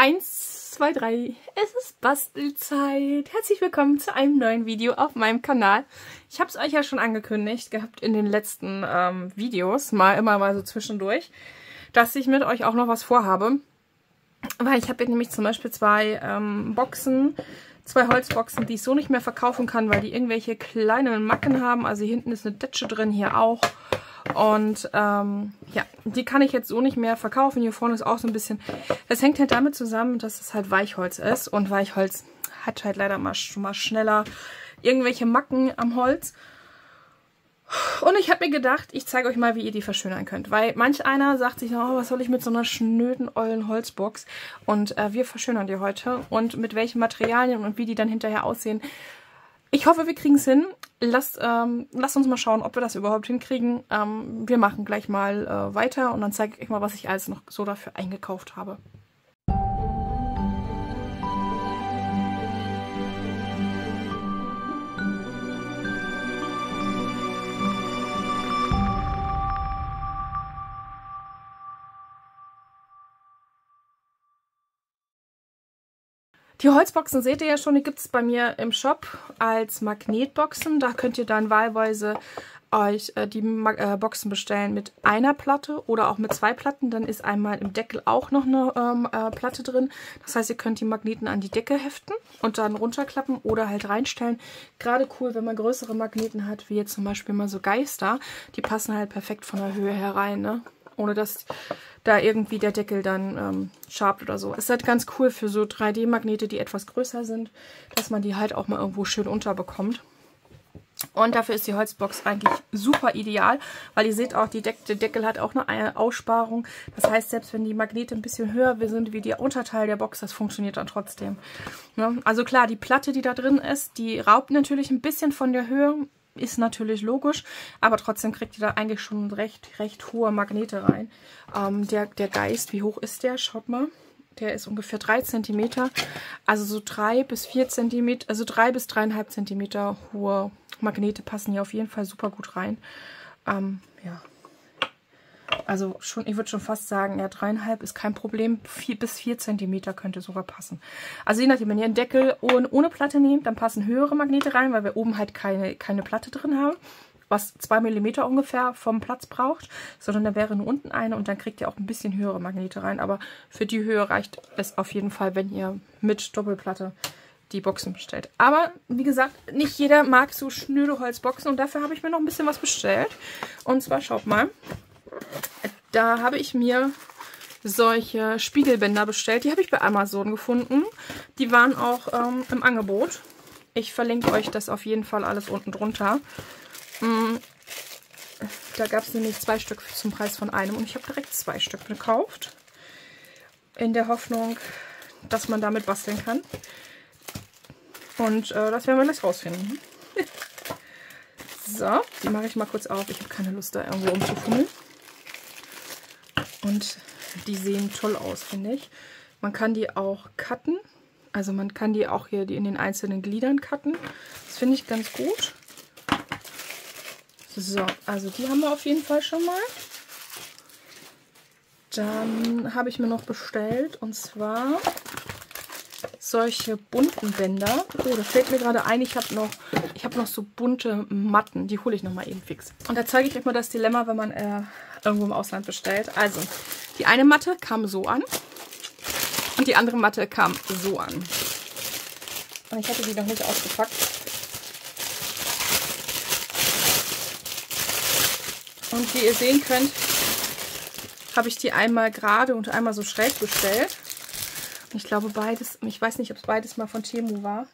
Eins, zwei, drei, es ist Bastelzeit. Herzlich willkommen zu einem neuen Video auf meinem Kanal. Ich habe es euch ja schon angekündigt gehabt in den letzten ähm, Videos, mal immer mal so zwischendurch, dass ich mit euch auch noch was vorhabe. Weil ich habe hier nämlich zum Beispiel zwei ähm, Boxen, zwei Holzboxen, die ich so nicht mehr verkaufen kann, weil die irgendwelche kleinen Macken haben. Also hier hinten ist eine Detsche drin, hier auch. Und ähm, ja, die kann ich jetzt so nicht mehr verkaufen. Hier vorne ist auch so ein bisschen... Das hängt halt damit zusammen, dass es halt Weichholz ist. Und Weichholz hat halt leider mal, mal schneller irgendwelche Macken am Holz. Und ich habe mir gedacht, ich zeige euch mal, wie ihr die verschönern könnt. Weil manch einer sagt sich, oh, was soll ich mit so einer schnöden, ollen Holzbox? Und äh, wir verschönern die heute. Und mit welchen Materialien und wie die dann hinterher aussehen, ich hoffe, wir kriegen es hin. Lasst, ähm, lasst uns mal schauen, ob wir das überhaupt hinkriegen. Ähm, wir machen gleich mal äh, weiter und dann zeige ich euch mal, was ich alles noch so dafür eingekauft habe. Die Holzboxen seht ihr ja schon, die gibt es bei mir im Shop als Magnetboxen. Da könnt ihr dann wahlweise euch äh, die äh, Boxen bestellen mit einer Platte oder auch mit zwei Platten. Dann ist einmal im Deckel auch noch eine ähm, äh, Platte drin. Das heißt, ihr könnt die Magneten an die Decke heften und dann runterklappen oder halt reinstellen. Gerade cool, wenn man größere Magneten hat, wie jetzt zum Beispiel mal so Geister. Die passen halt perfekt von der Höhe herein, ne? Ohne dass da irgendwie der Deckel dann ähm, schabt oder so. Ist halt ganz cool für so 3D-Magnete, die etwas größer sind, dass man die halt auch mal irgendwo schön unterbekommt. Und dafür ist die Holzbox eigentlich super ideal, weil ihr seht auch, die De der Deckel hat auch eine Aussparung. Das heißt, selbst wenn die Magnete ein bisschen höher sind wie der Unterteil der Box, das funktioniert dann trotzdem. Ja, also klar, die Platte, die da drin ist, die raubt natürlich ein bisschen von der Höhe, ist natürlich logisch, aber trotzdem kriegt ihr da eigentlich schon recht, recht hohe Magnete rein. Ähm, der, der Geist, wie hoch ist der? Schaut mal. Der ist ungefähr 3 cm, also so 3 bis 4 cm, also 3 bis 3,5 cm hohe Magnete passen hier auf jeden Fall super gut rein. Ähm, ja, also schon, ich würde schon fast sagen, ja, dreieinhalb ist kein Problem. Vier, bis vier Zentimeter könnte sogar passen. Also je nachdem, wenn ihr einen Deckel ohne, ohne Platte nehmt, dann passen höhere Magnete rein, weil wir oben halt keine, keine Platte drin haben was 2 mm ungefähr vom Platz braucht, sondern da wäre nur unten eine und dann kriegt ihr auch ein bisschen höhere Magnete rein. Aber für die Höhe reicht es auf jeden Fall, wenn ihr mit Doppelplatte die Boxen bestellt. Aber wie gesagt, nicht jeder mag so schnöde Holzboxen und dafür habe ich mir noch ein bisschen was bestellt. Und zwar, schaut mal, da habe ich mir solche Spiegelbänder bestellt. Die habe ich bei Amazon gefunden. Die waren auch ähm, im Angebot. Ich verlinke euch das auf jeden Fall alles unten drunter. Mhm. Da gab es nämlich zwei Stück zum Preis von einem. Und ich habe direkt zwei Stück gekauft. In der Hoffnung, dass man damit basteln kann. Und äh, das werden wir gleich rausfinden. so, die mache ich mal kurz auf. Ich habe keine Lust, da irgendwo umzufummeln. Und die sehen toll aus, finde ich. Man kann die auch cutten. Also man kann die auch hier in den einzelnen Gliedern cutten. Das finde ich ganz gut. So, also die haben wir auf jeden Fall schon mal. Dann habe ich mir noch bestellt und zwar solche bunten Bänder. Oh, da fällt mir gerade ein, ich habe noch, hab noch so bunte Matten. Die hole ich nochmal eben fix. Und da zeige ich euch mal das Dilemma, wenn man äh, irgendwo im Ausland bestellt. Also, die eine Matte kam so an und die andere Matte kam so an. Und ich hatte die noch nicht ausgepackt. Und wie ihr sehen könnt, habe ich die einmal gerade und einmal so schräg bestellt. Ich glaube beides, ich weiß nicht, ob es beides mal von Temu war.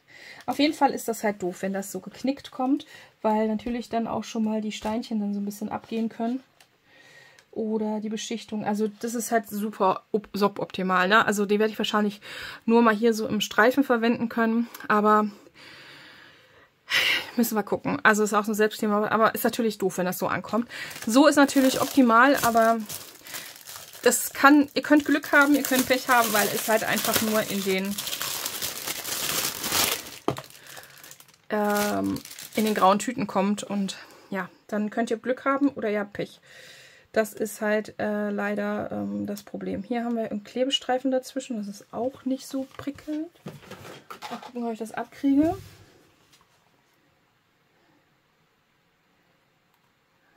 Auf jeden Fall ist das halt doof, wenn das so geknickt kommt, weil natürlich dann auch schon mal die Steinchen dann so ein bisschen abgehen können. Oder die Beschichtung. Also das ist halt super suboptimal. Ne? Also die werde ich wahrscheinlich nur mal hier so im Streifen verwenden können. Aber müssen wir gucken. Also ist auch so ein Selbstthema. Aber ist natürlich doof, wenn das so ankommt. So ist natürlich optimal, aber das kann, ihr könnt Glück haben, ihr könnt Pech haben, weil es halt einfach nur in den ähm, in den grauen Tüten kommt und ja, dann könnt ihr Glück haben oder ihr habt Pech. Das ist halt äh, leider ähm, das Problem. Hier haben wir einen Klebestreifen dazwischen. Das ist auch nicht so prickelnd. Mal gucken, ob ich das abkriege.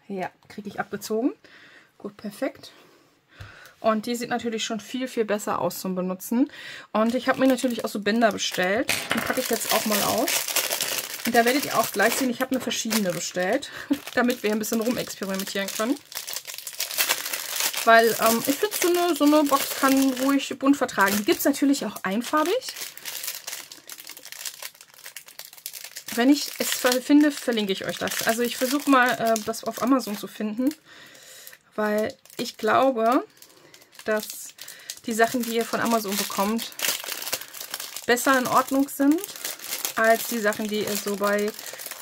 Ja, kriege ich abgezogen. Gut, perfekt. Und die sieht natürlich schon viel, viel besser aus zum Benutzen. Und ich habe mir natürlich auch so Bänder bestellt. Die packe ich jetzt auch mal aus. Und da werdet ihr auch gleich sehen, ich habe mir verschiedene bestellt, damit wir ein bisschen rumexperimentieren können. Weil ähm, ich finde, so eine, so eine Box kann ruhig bunt vertragen. Die gibt es natürlich auch einfarbig. Wenn ich es finde, verlinke ich euch das. Also ich versuche mal, äh, das auf Amazon zu finden. Weil ich glaube, dass die Sachen, die ihr von Amazon bekommt, besser in Ordnung sind als die Sachen, die ihr so bei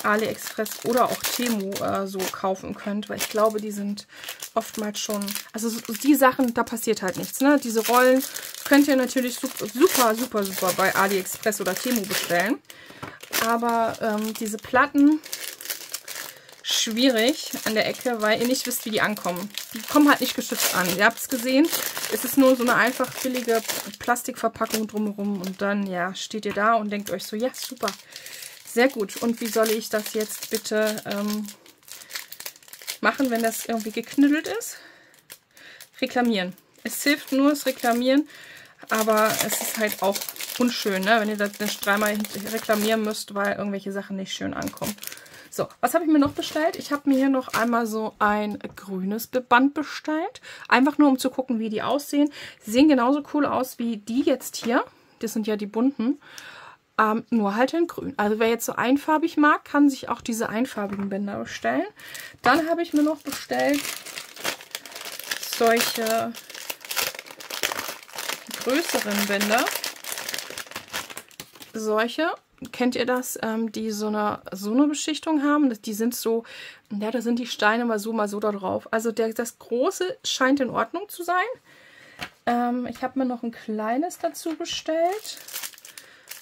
AliExpress oder auch Temu äh, so kaufen könnt, weil ich glaube, die sind oftmals schon, also die Sachen, da passiert halt nichts, ne? Diese Rollen könnt ihr natürlich super, super, super, bei AliExpress oder Temu bestellen, aber ähm, diese Platten, schwierig an der Ecke, weil ihr nicht wisst, wie die ankommen. Die kommen halt nicht geschützt an. Ihr habt es gesehen, es ist nur so eine einfach billige Plastikverpackung drumherum und dann, ja, steht ihr da und denkt euch so, ja, super, sehr gut. Und wie soll ich das jetzt bitte ähm, machen, wenn das irgendwie geknüttelt ist? Reklamieren. Es hilft nur das Reklamieren, aber es ist halt auch unschön, ne? wenn ihr das dreimal reklamieren müsst, weil irgendwelche Sachen nicht schön ankommen. So, was habe ich mir noch bestellt? Ich habe mir hier noch einmal so ein grünes Band bestellt. Einfach nur, um zu gucken, wie die aussehen. Sie sehen genauso cool aus wie die jetzt hier. Das sind ja die bunten. Ähm, nur halt in grün. Also wer jetzt so einfarbig mag, kann sich auch diese einfarbigen Bänder bestellen. Dann habe ich mir noch bestellt solche größeren Bänder. Solche kennt ihr das, ähm, die so eine, so eine Beschichtung haben? Die sind so, ja, da sind die Steine mal so, mal so da drauf. Also der, das große scheint in Ordnung zu sein. Ähm, ich habe mir noch ein kleines dazu bestellt.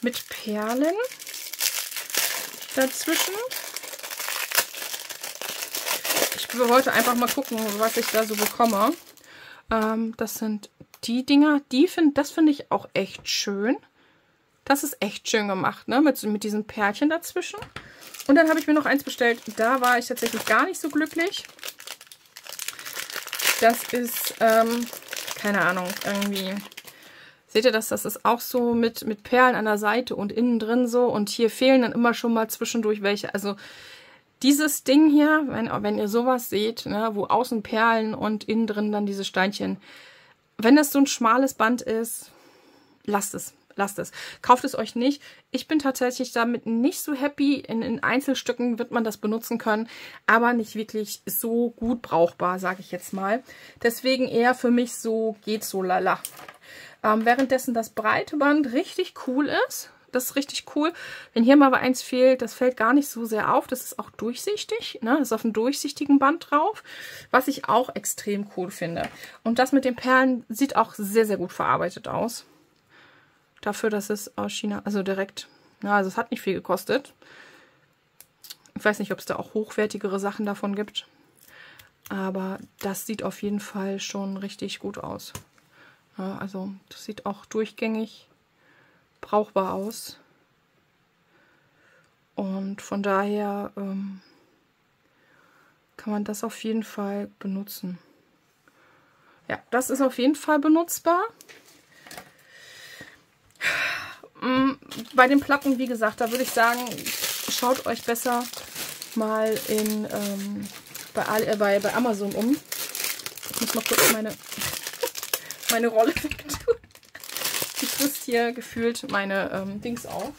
Mit Perlen dazwischen. Ich wollte einfach mal gucken, was ich da so bekomme. Ähm, das sind die Dinger. Die find, das finde ich auch echt schön. Das ist echt schön gemacht, ne? Mit, mit diesen Pärchen dazwischen. Und dann habe ich mir noch eins bestellt. Da war ich tatsächlich gar nicht so glücklich. Das ist, ähm, keine Ahnung, irgendwie... Seht ihr das? Das ist auch so mit, mit Perlen an der Seite und innen drin so. Und hier fehlen dann immer schon mal zwischendurch welche. Also dieses Ding hier, wenn, wenn ihr sowas seht, ne, wo außen Perlen und innen drin dann diese Steinchen. Wenn das so ein schmales Band ist, lasst es lasst es. Kauft es euch nicht. Ich bin tatsächlich damit nicht so happy. In, in Einzelstücken wird man das benutzen können, aber nicht wirklich so gut brauchbar, sage ich jetzt mal. Deswegen eher für mich so, geht so lala. Ähm, währenddessen das breite Band richtig cool ist. Das ist richtig cool. Wenn hier mal eins fehlt, das fällt gar nicht so sehr auf. Das ist auch durchsichtig. Ne? Das ist auf einem durchsichtigen Band drauf, was ich auch extrem cool finde. Und das mit den Perlen sieht auch sehr, sehr gut verarbeitet aus. Dafür, dass es aus China, also direkt, ja, also es hat nicht viel gekostet. Ich weiß nicht, ob es da auch hochwertigere Sachen davon gibt. Aber das sieht auf jeden Fall schon richtig gut aus. Ja, also das sieht auch durchgängig brauchbar aus. Und von daher ähm, kann man das auf jeden Fall benutzen. Ja, das ist auf jeden Fall benutzbar. Mm, bei den Platten, wie gesagt, da würde ich sagen, schaut euch besser mal in, ähm, bei, äh, bei, bei Amazon um. Ich muss mal kurz meine, meine Rolle wegtun. Die frisst hier gefühlt meine ähm, Dings auf.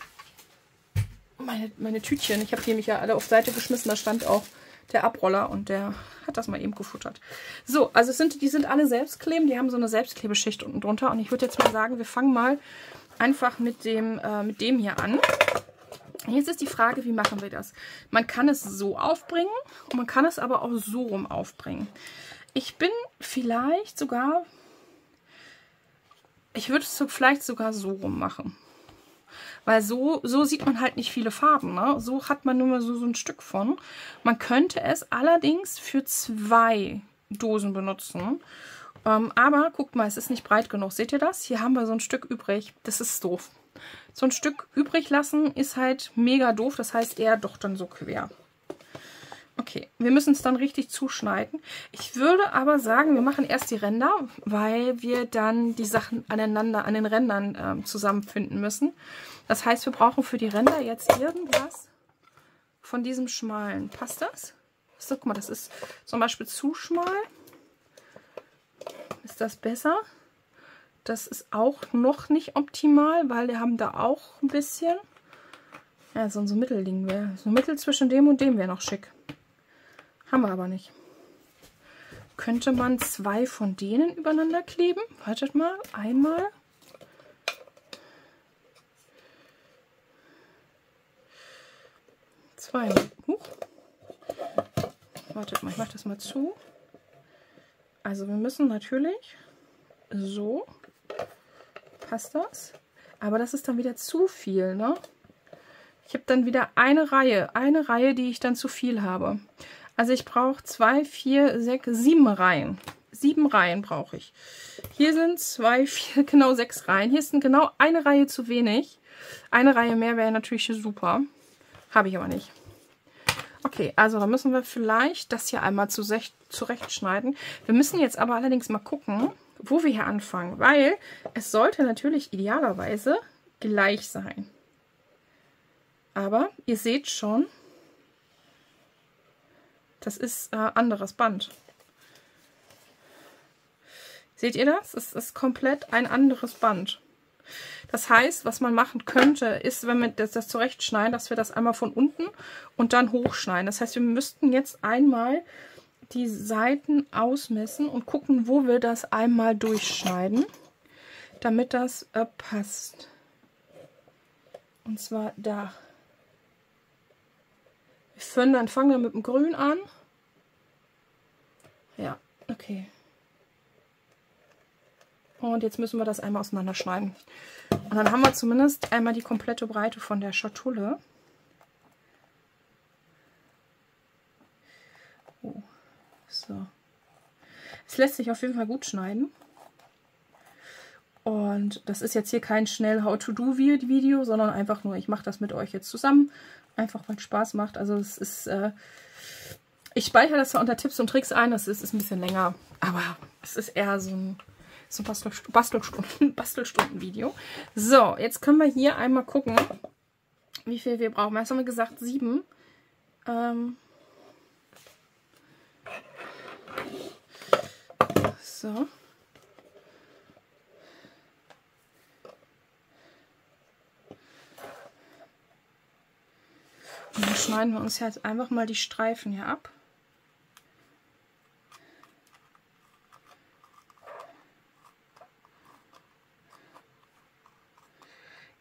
Meine, meine Tütchen. Ich habe die mich ja alle auf Seite geschmissen. Da stand auch der Abroller und der hat das mal eben gefuttert. So, also sind, die sind alle selbstkleben. Die haben so eine Selbstkleberschicht unten drunter. Und ich würde jetzt mal sagen, wir fangen mal einfach mit dem, äh, mit dem hier an. Jetzt ist die Frage, wie machen wir das? Man kann es so aufbringen und man kann es aber auch so rum aufbringen. Ich bin vielleicht sogar, ich würde es vielleicht sogar so rum machen. Weil so, so sieht man halt nicht viele Farben. Ne? So hat man nur so, so ein Stück von. Man könnte es allerdings für zwei Dosen benutzen. Ähm, aber guckt mal, es ist nicht breit genug. Seht ihr das? Hier haben wir so ein Stück übrig. Das ist doof. So ein Stück übrig lassen ist halt mega doof. Das heißt eher doch dann so quer. Okay, wir müssen es dann richtig zuschneiden. Ich würde aber sagen, wir machen erst die Ränder, weil wir dann die Sachen aneinander, an den Rändern äh, zusammenfinden müssen. Das heißt, wir brauchen für die Ränder jetzt irgendwas von diesem Schmalen. Passt das? So, guck mal, das ist zum Beispiel zu schmal. Ist das besser? Das ist auch noch nicht optimal, weil wir haben da auch ein bisschen... Ja, so ein Mittelding wäre. So ein Mittel zwischen dem und dem wäre noch schick. Haben wir aber nicht. Könnte man zwei von denen übereinander kleben? Wartet mal. Einmal. Zwei. Huch. Wartet mal, ich mache das mal zu. Also wir müssen natürlich so. Passt das? Aber das ist dann wieder zu viel, ne? Ich habe dann wieder eine Reihe. Eine Reihe, die ich dann zu viel habe. Also ich brauche zwei, vier, sechs, sieben Reihen. Sieben Reihen brauche ich. Hier sind zwei, vier, genau sechs Reihen. Hier ist genau eine Reihe zu wenig. Eine Reihe mehr wäre natürlich super. Habe ich aber nicht. Okay, also da müssen wir vielleicht das hier einmal zurechtschneiden. Wir müssen jetzt aber allerdings mal gucken, wo wir hier anfangen, weil es sollte natürlich idealerweise gleich sein. Aber ihr seht schon, das ist äh, anderes Band. Seht ihr das? Es ist komplett ein anderes Band. Das heißt, was man machen könnte, ist, wenn wir das, das zurechtschneiden, dass wir das einmal von unten und dann hochschneiden. Das heißt, wir müssten jetzt einmal die Seiten ausmessen und gucken, wo wir das einmal durchschneiden, damit das äh, passt. Und zwar da. Wir fangen dann, fangen dann mit dem Grün an. Ja, okay. Und jetzt müssen wir das einmal auseinanderschneiden. Und dann haben wir zumindest einmal die komplette Breite von der Schatulle. Oh, so. Es lässt sich auf jeden Fall gut schneiden. Und das ist jetzt hier kein schnell How-to-Do-Video, sondern einfach nur, ich mache das mit euch jetzt zusammen. Einfach, weil es Spaß macht. Also es ist... Äh, ich speichere das zwar unter Tipps und Tricks ein, das ist, ist ein bisschen länger, aber es ist eher so ein so Bastelstunden, Bastelstunden-Video. So, jetzt können wir hier einmal gucken, wie viel wir brauchen. Jetzt haben wir gesagt sieben. Ähm so. Dann schneiden wir uns jetzt einfach mal die Streifen hier ab.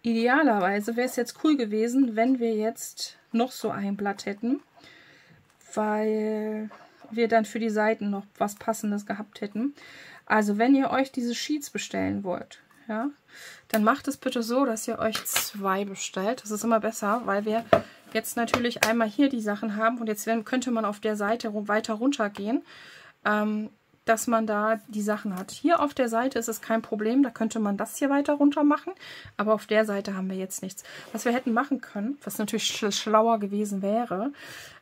Idealerweise wäre es jetzt cool gewesen, wenn wir jetzt noch so ein Blatt hätten, weil wir dann für die Seiten noch was Passendes gehabt hätten. Also wenn ihr euch diese Sheets bestellen wollt, ja, dann macht es bitte so, dass ihr euch zwei bestellt. Das ist immer besser, weil wir jetzt natürlich einmal hier die Sachen haben und jetzt könnte man auf der Seite weiter runter gehen. Ähm, dass man da die Sachen hat. Hier auf der Seite ist es kein Problem, da könnte man das hier weiter runter machen, aber auf der Seite haben wir jetzt nichts. Was wir hätten machen können, was natürlich schlauer gewesen wäre,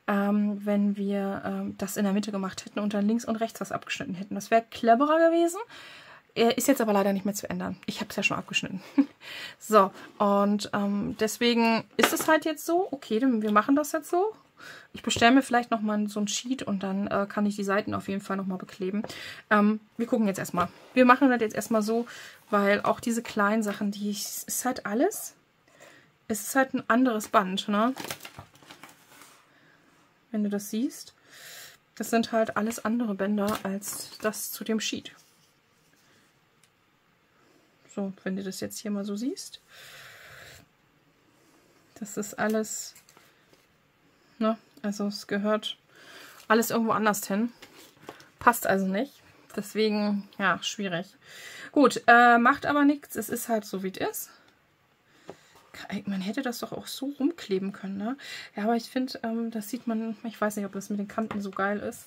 ähm, wenn wir ähm, das in der Mitte gemacht hätten und dann links und rechts was abgeschnitten hätten. Das wäre cleverer gewesen. Er ist jetzt aber leider nicht mehr zu ändern. Ich habe es ja schon abgeschnitten. so, und ähm, deswegen ist es halt jetzt so. Okay, wir machen das jetzt so. Ich bestelle mir vielleicht nochmal so ein Sheet und dann äh, kann ich die Seiten auf jeden Fall nochmal bekleben. Ähm, wir gucken jetzt erstmal. Wir machen das jetzt erstmal so, weil auch diese kleinen Sachen, die ich, ist halt alles, es ist halt ein anderes Band, ne? Wenn du das siehst. Das sind halt alles andere Bänder als das zu dem Sheet. So, wenn du das jetzt hier mal so siehst. Das ist alles Ne? Also es gehört alles irgendwo anders hin. Passt also nicht. Deswegen, ja, schwierig. Gut, äh, macht aber nichts. Es ist halt so, wie es ist. Man hätte das doch auch so rumkleben können, ne? Ja, aber ich finde, ähm, das sieht man, ich weiß nicht, ob das mit den Kanten so geil ist.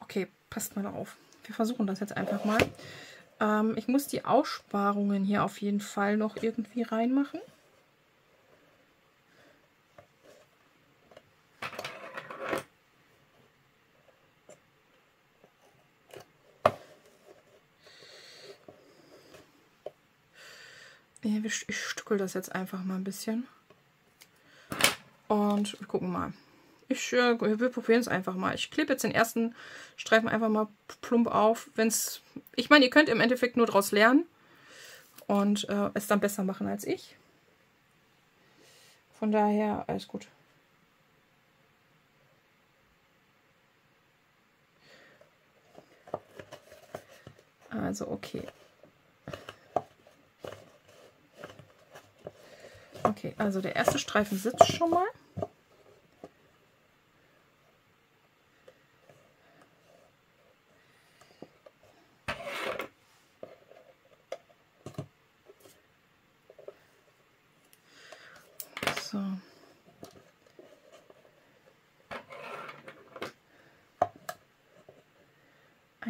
Okay, passt mal auf. Wir versuchen das jetzt einfach mal. Ähm, ich muss die Aussparungen hier auf jeden Fall noch irgendwie reinmachen. Ich stückel das jetzt einfach mal ein bisschen. Und wir gucken mal. Ich äh, wir probieren es einfach mal. Ich klebe jetzt den ersten Streifen einfach mal plump auf. Wenn's, ich meine, ihr könnt im Endeffekt nur daraus lernen und äh, es dann besser machen als ich. Von daher alles gut. Also okay. Okay, also der erste Streifen sitzt schon mal.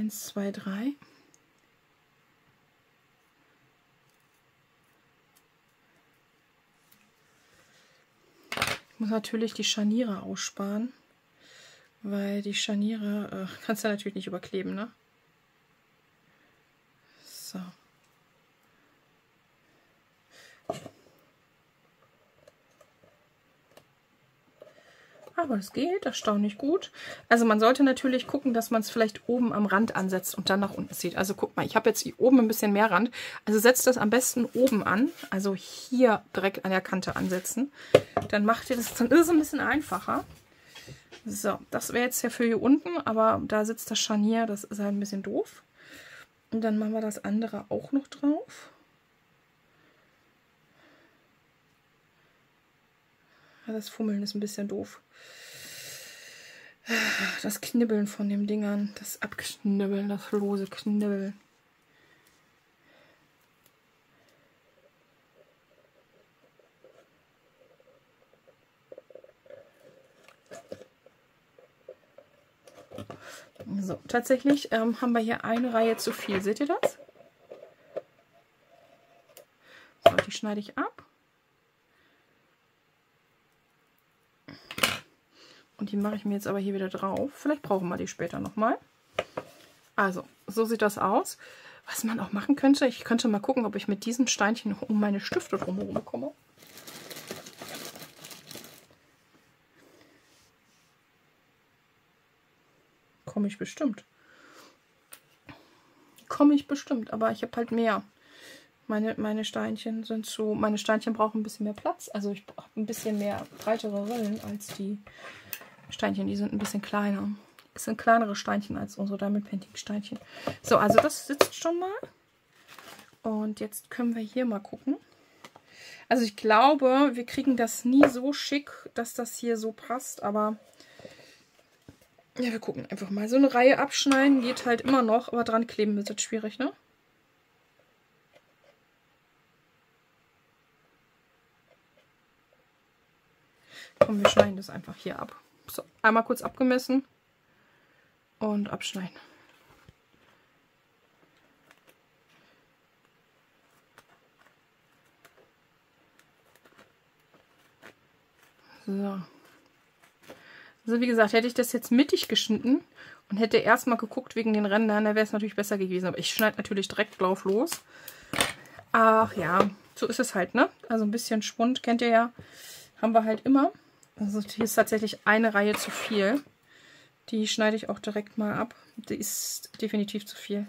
1, 2, 3. Ich muss natürlich die Scharniere aussparen, weil die Scharniere äh, kannst du natürlich nicht überkleben, ne? So. Aber es geht erstaunlich gut. Also man sollte natürlich gucken, dass man es vielleicht oben am Rand ansetzt und dann nach unten zieht. Also guck mal, ich habe jetzt hier oben ein bisschen mehr Rand. Also setzt das am besten oben an. Also hier direkt an der Kante ansetzen. Dann macht ihr das, dann ist es ein bisschen einfacher. So, das wäre jetzt ja für hier unten, aber da sitzt das Scharnier, das ist halt ein bisschen doof. Und dann machen wir das andere auch noch drauf. Das Fummeln ist ein bisschen doof. Das Knibbeln von den Dingern, das Abknibbeln, das lose Knibbeln. So, tatsächlich ähm, haben wir hier eine Reihe zu viel. Seht ihr das? So, die schneide ich ab. Und die mache ich mir jetzt aber hier wieder drauf. Vielleicht brauchen wir die später nochmal. Also, so sieht das aus. Was man auch machen könnte, ich könnte mal gucken, ob ich mit diesen Steinchen um meine Stifte drumherum komme. Komme ich bestimmt. Komme ich bestimmt, aber ich habe halt mehr. Meine, meine Steinchen sind so, meine Steinchen brauchen ein bisschen mehr Platz. Also ich brauche ein bisschen mehr breitere Rillen als die Steinchen. Die sind ein bisschen kleiner. Es sind kleinere Steinchen als unsere Diamond Painting Steinchen. So, also das sitzt schon mal. Und jetzt können wir hier mal gucken. Also ich glaube, wir kriegen das nie so schick, dass das hier so passt, aber ja, wir gucken einfach mal. So eine Reihe abschneiden geht halt immer noch, aber dran kleben wird jetzt schwierig, ne? Komm, wir schneiden das einfach hier ab. So, einmal kurz abgemessen und abschneiden. So. Also wie gesagt, hätte ich das jetzt mittig geschnitten und hätte erstmal geguckt wegen den Rändern, dann wäre es natürlich besser gewesen. Aber ich schneide natürlich direkt drauf los. Ach ja, so ist es halt, ne? Also ein bisschen Schwund, kennt ihr ja, haben wir halt immer. Also hier ist tatsächlich eine Reihe zu viel. Die schneide ich auch direkt mal ab. Die ist definitiv zu viel.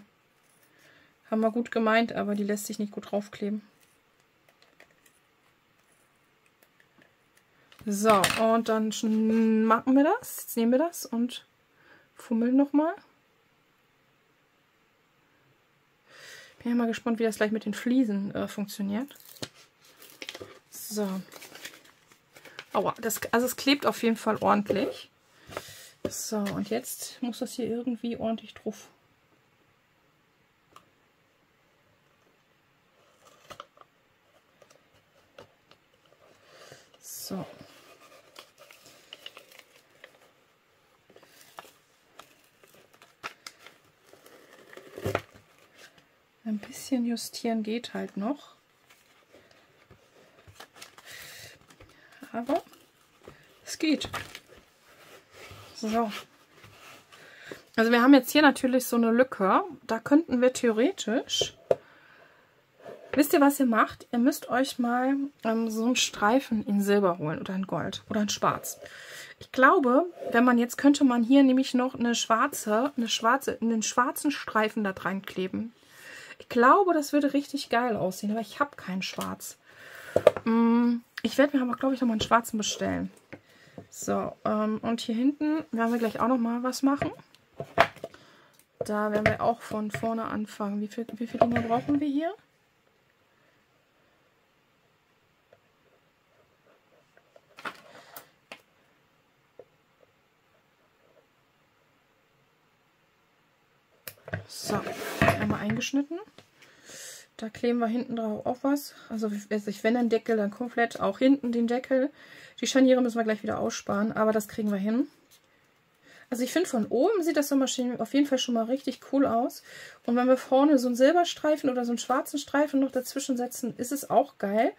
Haben wir gut gemeint, aber die lässt sich nicht gut draufkleben. So, und dann machen wir das. Jetzt nehmen wir das und fummeln nochmal. Bin ja mal gespannt, wie das gleich mit den Fliesen äh, funktioniert. So. Aua, das, also es klebt auf jeden Fall ordentlich. So, und jetzt muss das hier irgendwie ordentlich drauf. So. Ein bisschen justieren geht halt noch. Aber es geht. So. Also wir haben jetzt hier natürlich so eine Lücke. Da könnten wir theoretisch... Wisst ihr, was ihr macht? Ihr müsst euch mal ähm, so einen Streifen in Silber holen oder in Gold oder in Schwarz. Ich glaube, wenn man jetzt könnte man hier nämlich noch eine schwarze, eine schwarze, einen schwarzen Streifen da dran kleben. Ich glaube, das würde richtig geil aussehen, aber ich habe keinen Schwarz. Mm, ich werde mir aber, glaube ich, noch mal einen schwarzen bestellen. So, ähm, und hier hinten werden wir gleich auch noch mal was machen. Da werden wir auch von vorne anfangen. Wie, viel, wie viele Dinge brauchen wir hier? So, einmal eingeschnitten. Da kleben wir hinten drauf auch was. Also wenn ein Deckel, dann komplett auch hinten den Deckel. Die Scharniere müssen wir gleich wieder aussparen, aber das kriegen wir hin. Also ich finde, von oben sieht das so Maschine auf jeden Fall schon mal richtig cool aus. Und wenn wir vorne so einen Silberstreifen oder so einen schwarzen Streifen noch dazwischen setzen, ist es auch geil.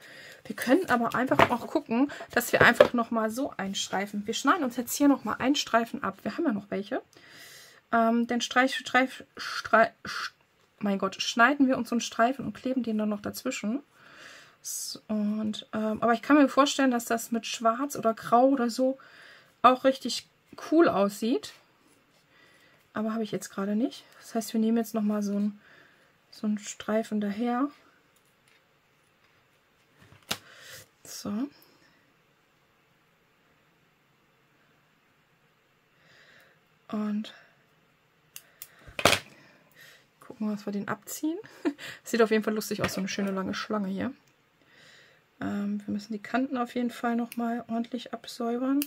Wir können aber einfach auch gucken, dass wir einfach nochmal so einstreifen. Wir schneiden uns jetzt hier nochmal einen Streifen ab. Wir haben ja noch welche. Ähm, den Streif, Streif, Streif, mein Gott, schneiden wir uns so einen Streifen und kleben den dann noch dazwischen. Und, ähm, aber ich kann mir vorstellen, dass das mit Schwarz oder Grau oder so auch richtig cool aussieht. Aber habe ich jetzt gerade nicht. Das heißt, wir nehmen jetzt nochmal so einen so einen Streifen daher. So. Und gucken, was wir den abziehen. Sieht auf jeden Fall lustig aus, so eine schöne lange Schlange hier. Ähm, wir müssen die Kanten auf jeden Fall nochmal ordentlich absäubern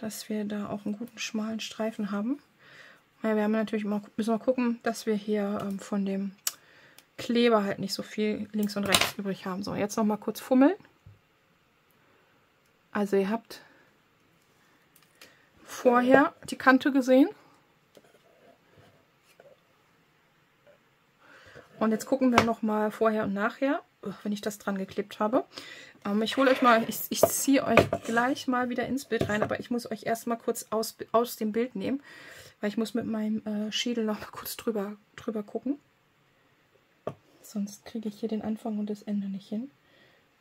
dass wir da auch einen guten schmalen Streifen haben. Ja, wir haben natürlich immer, müssen wir gucken, dass wir hier ähm, von dem Kleber halt nicht so viel links und rechts übrig haben. So, jetzt noch mal kurz fummeln. Also ihr habt vorher die Kante gesehen. Und jetzt gucken wir noch mal vorher und nachher, wenn ich das dran geklebt habe. Ähm, ich hole euch mal, ich, ich ziehe euch gleich mal wieder ins Bild rein, aber ich muss euch erstmal kurz aus, aus dem Bild nehmen, weil ich muss mit meinem äh, Schädel noch mal kurz drüber, drüber gucken. Sonst kriege ich hier den Anfang und das Ende nicht hin.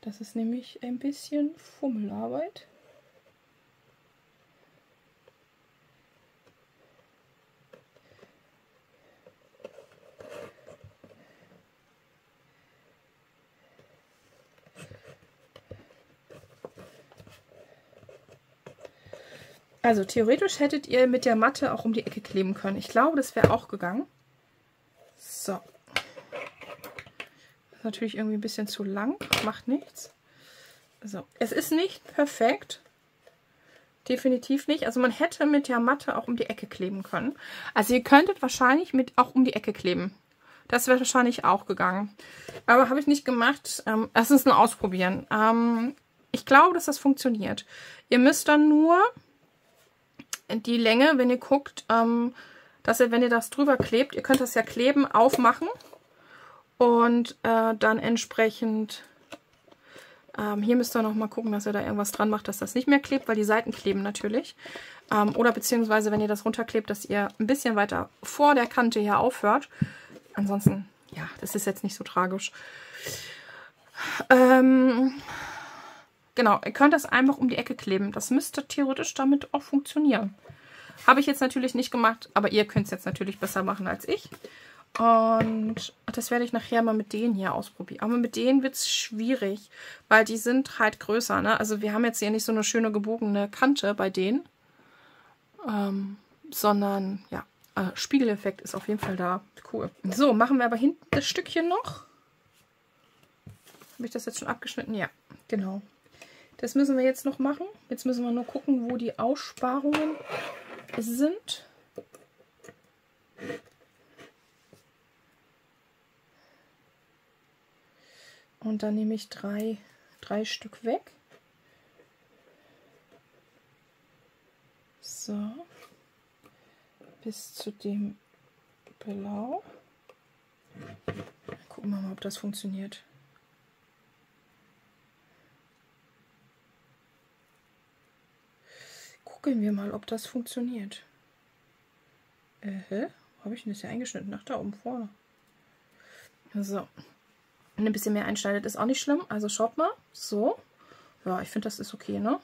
Das ist nämlich ein bisschen Fummelarbeit. Also theoretisch hättet ihr mit der Matte auch um die Ecke kleben können. Ich glaube, das wäre auch gegangen. So. Das ist natürlich irgendwie ein bisschen zu lang. Macht nichts. So. Es ist nicht perfekt. Definitiv nicht. Also man hätte mit der Matte auch um die Ecke kleben können. Also ihr könntet wahrscheinlich mit auch um die Ecke kleben. Das wäre wahrscheinlich auch gegangen. Aber habe ich nicht gemacht. Ähm, es ist ein Ausprobieren. Ähm, ich glaube, dass das funktioniert. Ihr müsst dann nur die Länge, wenn ihr guckt, ähm, dass ihr, wenn ihr das drüber klebt, ihr könnt das ja kleben, aufmachen und äh, dann entsprechend, ähm, hier müsst ihr noch mal gucken, dass ihr da irgendwas dran macht, dass das nicht mehr klebt, weil die Seiten kleben natürlich. Ähm, oder beziehungsweise, wenn ihr das runterklebt, dass ihr ein bisschen weiter vor der Kante hier aufhört. Ansonsten, ja, das ist jetzt nicht so tragisch. Ähm, Genau, ihr könnt das einfach um die Ecke kleben. Das müsste theoretisch damit auch funktionieren. Habe ich jetzt natürlich nicht gemacht, aber ihr könnt es jetzt natürlich besser machen als ich. Und das werde ich nachher mal mit denen hier ausprobieren. Aber mit denen wird es schwierig, weil die sind halt größer. Ne? Also wir haben jetzt hier nicht so eine schöne gebogene Kante bei denen. Ähm, sondern, ja, äh, Spiegeleffekt ist auf jeden Fall da. Cool. So, machen wir aber hinten das Stückchen noch. Habe ich das jetzt schon abgeschnitten? Ja, genau. Das müssen wir jetzt noch machen. Jetzt müssen wir nur gucken, wo die Aussparungen sind. Und dann nehme ich drei, drei Stück weg. So. Bis zu dem Blau. Gucken wir mal, ob das funktioniert. Gucken wir mal, ob das funktioniert. Äh, habe ich denn das hier eingeschnitten? Ach, da oben vorne. So. Wenn ein bisschen mehr einschneidet, ist auch nicht schlimm. Also schaut mal. So. Ja, ich finde, das ist okay, ne?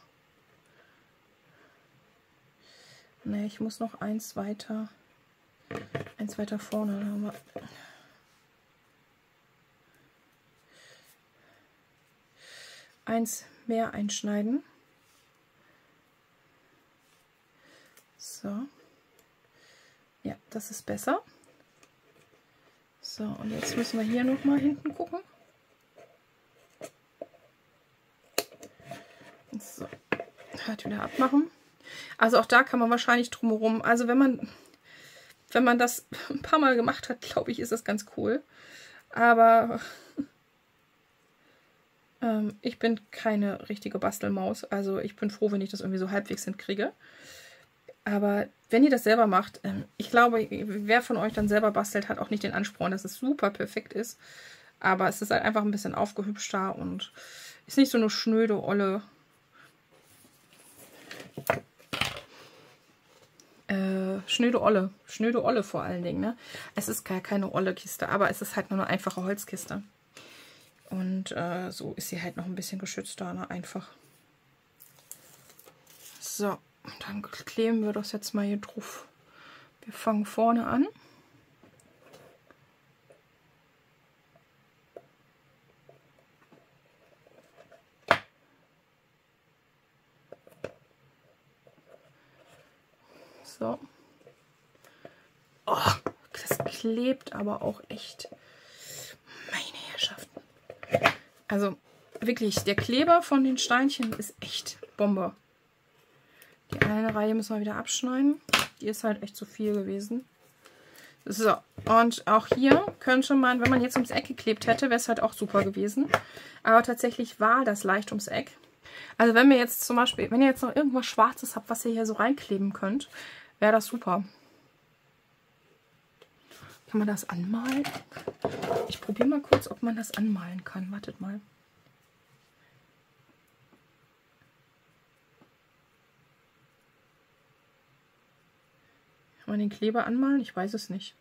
Ne, ich muss noch eins weiter, eins weiter vorne. Da haben wir eins mehr einschneiden. So. Ja, das ist besser. So, und jetzt müssen wir hier noch mal hinten gucken. So, halt wieder abmachen. Also auch da kann man wahrscheinlich drumherum, also wenn man, wenn man das ein paar Mal gemacht hat, glaube ich, ist das ganz cool. Aber ähm, ich bin keine richtige Bastelmaus. Also ich bin froh, wenn ich das irgendwie so halbwegs hinkriege. Aber wenn ihr das selber macht, ähm, ich glaube, wer von euch dann selber bastelt, hat auch nicht den Anspruch, dass es super perfekt ist. Aber es ist halt einfach ein bisschen aufgehübschter und ist nicht so eine schnöde, olle äh, schnöde Olle. Schnöde Olle vor allen Dingen, ne? Es ist gar keine Olle Kiste, aber es ist halt nur eine einfache Holzkiste. Und äh, so ist sie halt noch ein bisschen geschützter, ne? Einfach. So, dann kleben wir das jetzt mal hier drauf. Wir fangen vorne an. So. Oh, das klebt aber auch echt. Meine Herrschaften. Also wirklich, der Kleber von den Steinchen ist echt Bombe. Eine Reihe müssen wir wieder abschneiden. Die ist halt echt zu viel gewesen. So, und auch hier könnte man, wenn man jetzt ums Eck geklebt hätte, wäre es halt auch super gewesen. Aber tatsächlich war das leicht ums Eck. Also wenn wir jetzt zum Beispiel, wenn ihr jetzt noch irgendwas Schwarzes habt, was ihr hier so reinkleben könnt, wäre das super. Kann man das anmalen? Ich probiere mal kurz, ob man das anmalen kann. Wartet mal. Man den Kleber anmalen? Ich weiß es nicht.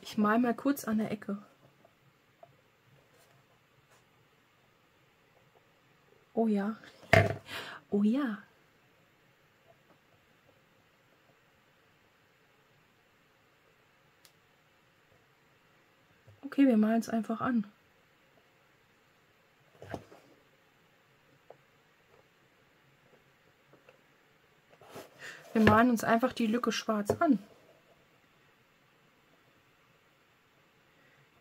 Ich mal mal kurz an der Ecke. Oh ja. Oh ja. Okay, wir malen es einfach an. Wir malen uns einfach die Lücke schwarz an.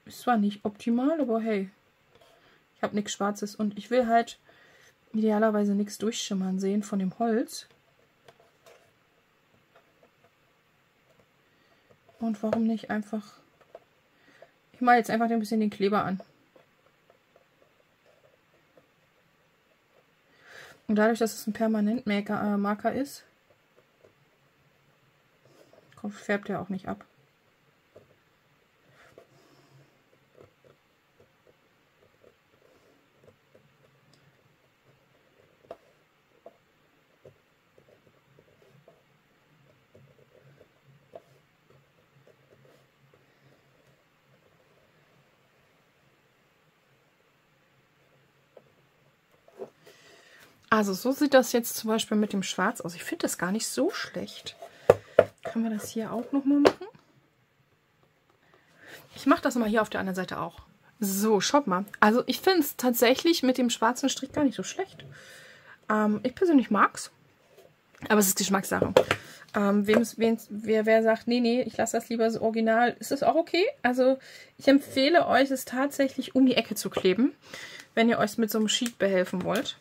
Ist zwar nicht optimal, aber hey, ich habe nichts Schwarzes und ich will halt idealerweise nichts durchschimmern sehen von dem Holz. Und warum nicht einfach... Ich mache jetzt einfach ein bisschen den Kleber an. Und dadurch, dass es ein Permanentmarker äh, ist, färbt er auch nicht ab. Also so sieht das jetzt zum Beispiel mit dem Schwarz aus. Ich finde das gar nicht so schlecht. Können wir das hier auch nochmal machen? Ich mache das mal hier auf der anderen Seite auch. So, schaut mal. Also ich finde es tatsächlich mit dem schwarzen Strich gar nicht so schlecht. Ähm, ich persönlich mag es. Aber es ist Geschmackssache. Ähm, wem, wem, wer, wer sagt, nee, nee, ich lasse das lieber so original, ist es auch okay. Also ich empfehle euch, es tatsächlich um die Ecke zu kleben wenn ihr euch mit so einem Sheet behelfen wollt.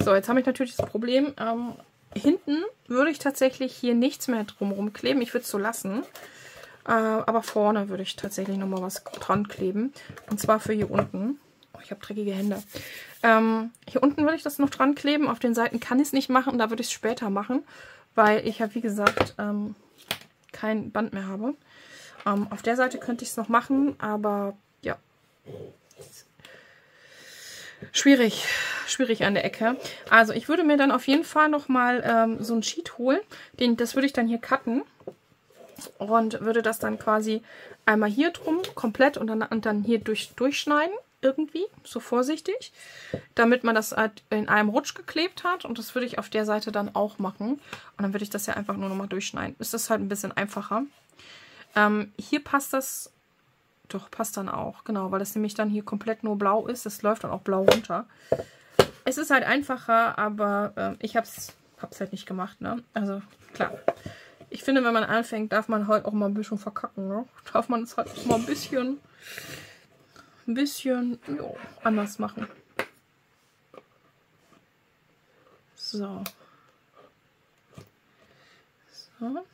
So, jetzt habe ich natürlich das Problem, ähm, hinten würde ich tatsächlich hier nichts mehr drumherum kleben. Ich würde es so lassen. Äh, aber vorne würde ich tatsächlich nochmal was dran kleben. Und zwar für hier unten. Oh, ich habe dreckige Hände. Ähm, hier unten würde ich das noch dran kleben. Auf den Seiten kann ich es nicht machen. Da würde ich es später machen. weil ich ja, wie gesagt, ähm, kein Band mehr habe. Ähm, auf der Seite könnte ich es noch machen, aber ja. Schwierig, schwierig an der Ecke. Also ich würde mir dann auf jeden Fall nochmal ähm, so ein Sheet holen. Den, das würde ich dann hier cutten und würde das dann quasi einmal hier drum komplett und dann, und dann hier durch, durchschneiden irgendwie, so vorsichtig, damit man das halt in einem Rutsch geklebt hat und das würde ich auf der Seite dann auch machen und dann würde ich das ja einfach nur nochmal durchschneiden. Ist das halt ein bisschen einfacher. Ähm, hier passt das, doch passt dann auch, genau, weil das nämlich dann hier komplett nur blau ist, das läuft dann auch blau runter. Es ist halt einfacher, aber äh, ich hab's, hab's halt nicht gemacht, ne, also klar. Ich finde, wenn man anfängt, darf man halt auch mal ein bisschen verkacken, ne? Darf man es halt auch mal ein bisschen ein bisschen jo, anders machen. So. So.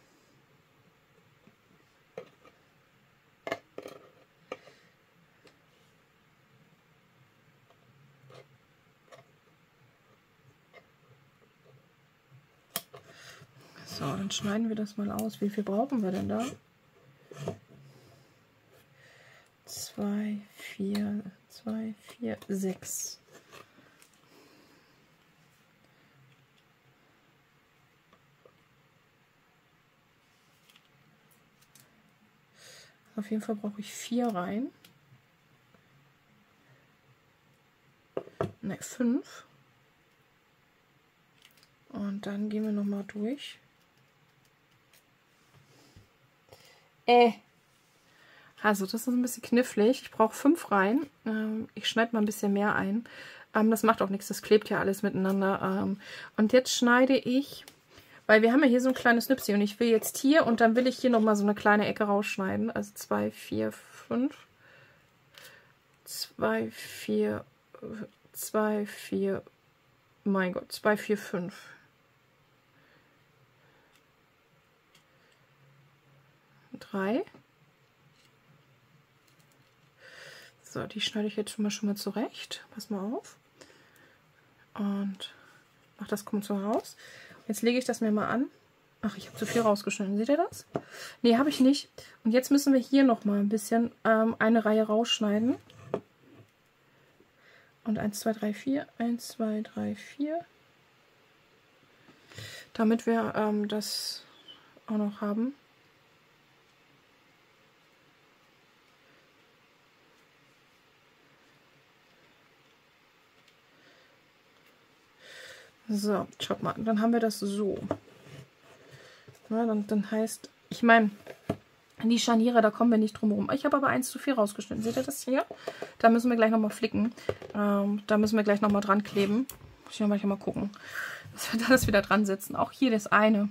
So, dann schneiden wir das mal aus. Wie viel brauchen wir denn da? zwei, vier, zwei, vier, sechs. Auf jeden Fall brauche ich vier rein. Ne, fünf. Und dann gehen wir noch mal durch. Äh. Also das ist ein bisschen knifflig. Ich brauche fünf rein. Ähm, ich schneide mal ein bisschen mehr ein. Ähm, das macht auch nichts, das klebt ja alles miteinander. Ähm, und jetzt schneide ich, weil wir haben ja hier so ein kleines Nüpsi und ich will jetzt hier und dann will ich hier nochmal so eine kleine Ecke rausschneiden. Also 2, 4, 5, 2, 4, 2, 4, mein Gott, 2, 4, 5. frei. So, die schneide ich jetzt schon mal, schon mal zurecht. Pass mal auf. Und mache das kommt so raus. Jetzt lege ich das mir mal an. Ach, ich habe zu viel rausgeschnitten. Seht ihr das? Nee, habe ich nicht. Und jetzt müssen wir hier nochmal ein bisschen ähm, eine Reihe rausschneiden. Und 1, 2, 3, 4. 1, 2, 3, 4. Damit wir ähm, das auch noch haben. So, schaut mal, dann haben wir das so. Ja, dann, dann heißt, ich meine, die Scharniere, da kommen wir nicht drum herum. Ich habe aber eins zu viel rausgeschnitten. Seht ihr das hier? Da müssen wir gleich nochmal flicken. Ähm, da müssen wir gleich nochmal dran kleben. Muss ich noch mal gucken, dass wir das wieder dran setzen. Auch hier das eine.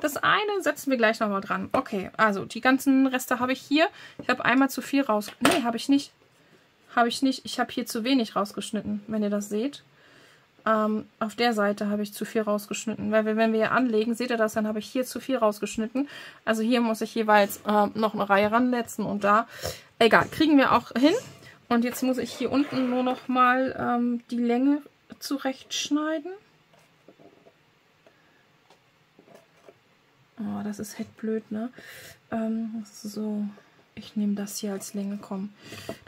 Das eine setzen wir gleich nochmal dran. Okay, also die ganzen Reste habe ich hier. Ich habe einmal zu viel raus... Nee, habe ich nicht. Habe ich nicht. Ich habe hier zu wenig rausgeschnitten, wenn ihr das seht. Ähm, auf der Seite habe ich zu viel rausgeschnitten. Weil wir, wenn wir hier anlegen, seht ihr das, dann habe ich hier zu viel rausgeschnitten. Also hier muss ich jeweils äh, noch eine Reihe ranletzen und da. Egal, kriegen wir auch hin. Und jetzt muss ich hier unten nur noch mal ähm, die Länge zurechtschneiden. Oh, das ist halt blöd, ne? Ähm, so, ich nehme das hier als Länge, komm.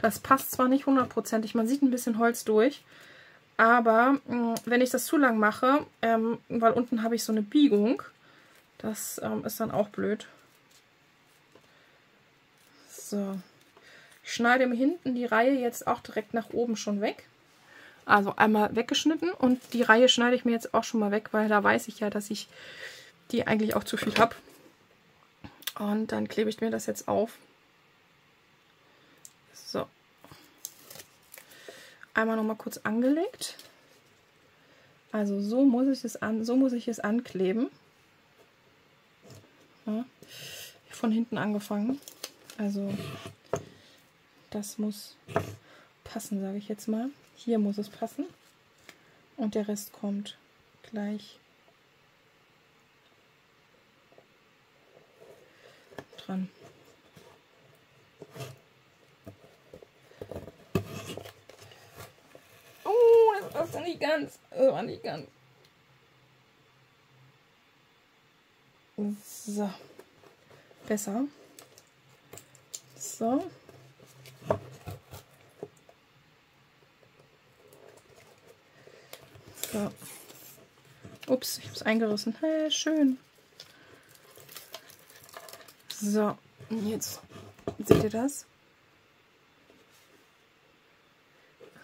Das passt zwar nicht hundertprozentig, man sieht ein bisschen Holz durch. Aber mh, mm, wenn ich das zu lang mache, ähm, weil unten habe ich so eine Biegung, das ähm, ist dann auch blöd. So. Ich schneide mir hinten die Reihe jetzt auch direkt nach oben schon weg. Also einmal weggeschnitten und die Reihe schneide ich mir jetzt auch schon mal weg, weil da weiß ich ja, dass ich die eigentlich auch zu viel habe. Und dann klebe ich mir das jetzt auf. So einmal noch mal kurz angelegt. Also so muss ich es an, so muss ich es ankleben. Ja, von hinten angefangen. Also das muss passen, sage ich jetzt mal. Hier muss es passen. Und der Rest kommt gleich dran. War nicht ganz. Das war nicht ganz. So. Besser. So. So. Ups, ich habe es eingerissen. Hey, schön. So, jetzt seht ihr das?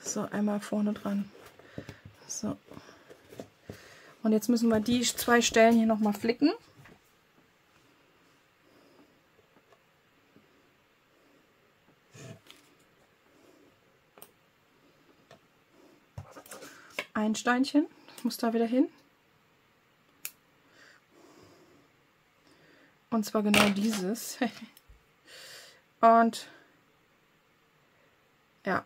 So, einmal vorne dran. Und jetzt müssen wir die zwei Stellen hier nochmal flicken. Ein Steinchen, muss da wieder hin. Und zwar genau dieses. Und ja,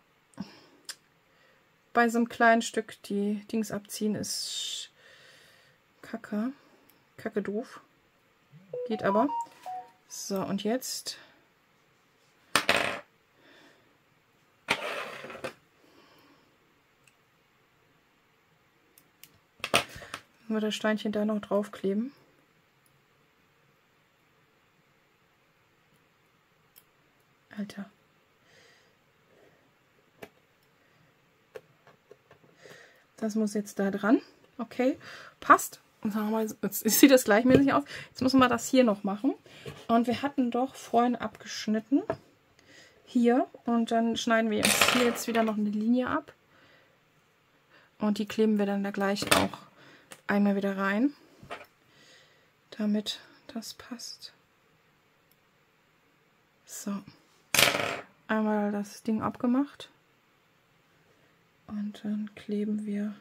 bei so einem kleinen Stück die Dings abziehen ist kacke. Kacke doof. Geht aber. So, und jetzt wir das Steinchen da noch draufkleben. Alter. Das muss jetzt da dran. Okay, passt. Sagen wir mal, jetzt sieht das gleichmäßig aus. Jetzt müssen wir das hier noch machen. Und wir hatten doch vorhin abgeschnitten. Hier. Und dann schneiden wir uns hier jetzt wieder noch eine Linie ab. Und die kleben wir dann da gleich auch einmal wieder rein. Damit das passt. So einmal das Ding abgemacht. Und dann kleben wir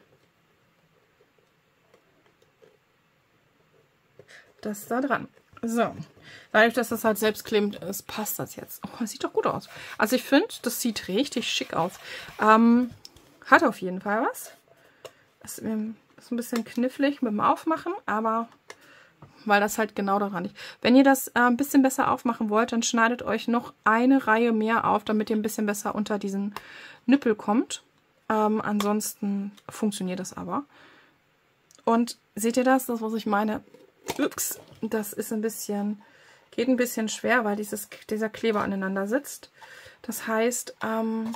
das da dran. So, dadurch, dass das halt selbstklebend ist, passt das jetzt. Oh, das sieht doch gut aus. Also ich finde, das sieht richtig schick aus. Ähm, hat auf jeden Fall was. Ist, ist ein bisschen knifflig mit dem Aufmachen, aber weil das halt genau daran liegt. Wenn ihr das äh, ein bisschen besser aufmachen wollt, dann schneidet euch noch eine Reihe mehr auf, damit ihr ein bisschen besser unter diesen Nippel kommt. Ähm, ansonsten funktioniert das aber. Und seht ihr das? Das, was ich meine. Ups, das ist ein bisschen, geht ein bisschen schwer, weil dieses, dieser Kleber aneinander sitzt. Das heißt, ähm,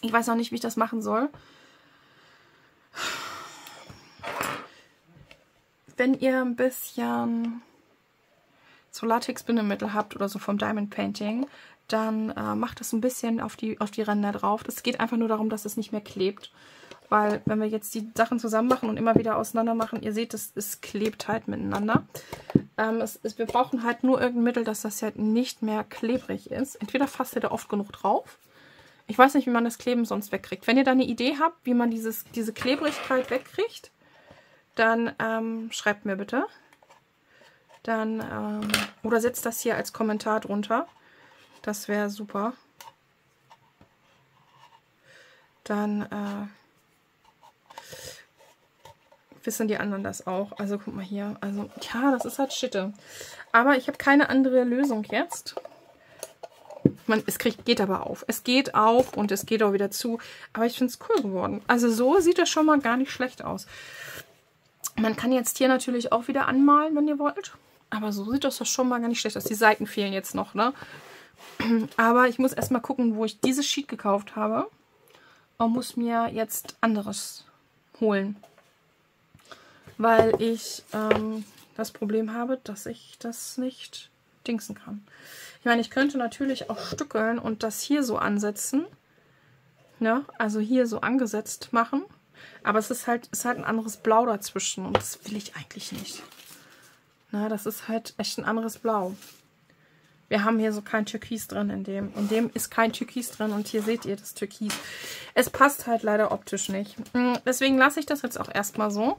ich weiß auch nicht, wie ich das machen soll. wenn ihr ein bisschen so Latex-Bindemittel habt oder so vom Diamond Painting, dann äh, macht das ein bisschen auf die, auf die Ränder drauf. Das geht einfach nur darum, dass es nicht mehr klebt. Weil wenn wir jetzt die Sachen zusammen machen und immer wieder auseinander machen, ihr seht, es, es klebt halt miteinander. Ähm, es, es, wir brauchen halt nur irgendein Mittel, dass das halt nicht mehr klebrig ist. Entweder fasst ihr da oft genug drauf. Ich weiß nicht, wie man das Kleben sonst wegkriegt. Wenn ihr da eine Idee habt, wie man dieses, diese Klebrigkeit wegkriegt, dann ähm, schreibt mir bitte. Dann, ähm, oder setzt das hier als Kommentar drunter. Das wäre super. Dann äh, wissen die anderen das auch. Also guck mal hier. Also, ja, das ist halt Schitte. Aber ich habe keine andere Lösung jetzt. Man, es kriegt, geht aber auf. Es geht auf und es geht auch wieder zu. Aber ich finde es cool geworden. Also so sieht es schon mal gar nicht schlecht aus. Man kann jetzt hier natürlich auch wieder anmalen, wenn ihr wollt. Aber so sieht das doch schon mal gar nicht schlecht aus. Die Seiten fehlen jetzt noch, ne? Aber ich muss erstmal gucken, wo ich dieses Sheet gekauft habe. Und muss mir jetzt anderes holen. Weil ich ähm, das Problem habe, dass ich das nicht dingsen kann. Ich meine, ich könnte natürlich auch stückeln und das hier so ansetzen. Ne? Also hier so angesetzt machen. Aber es ist halt, ist halt ein anderes Blau dazwischen und das will ich eigentlich nicht. Na, das ist halt echt ein anderes Blau. Wir haben hier so kein Türkis drin in dem. In dem ist kein Türkis drin und hier seht ihr das Türkis. Es passt halt leider optisch nicht. Mm, deswegen lasse ich das jetzt auch erstmal so.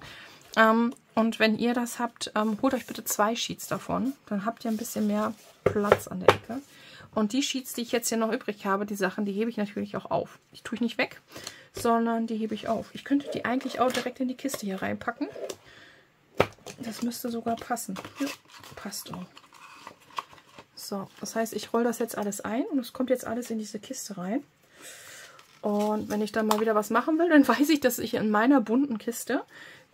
Ähm, und wenn ihr das habt, ähm, holt euch bitte zwei Sheets davon. Dann habt ihr ein bisschen mehr Platz an der Ecke. Und die Sheets, die ich jetzt hier noch übrig habe, die Sachen, die hebe ich natürlich auch auf. Die tue ich nicht weg, sondern die hebe ich auf. Ich könnte die eigentlich auch direkt in die Kiste hier reinpacken. Das müsste sogar passen. Ja, passt auch. So, das heißt, ich rolle das jetzt alles ein und es kommt jetzt alles in diese Kiste rein. Und wenn ich dann mal wieder was machen will, dann weiß ich, dass ich in meiner bunten Kiste,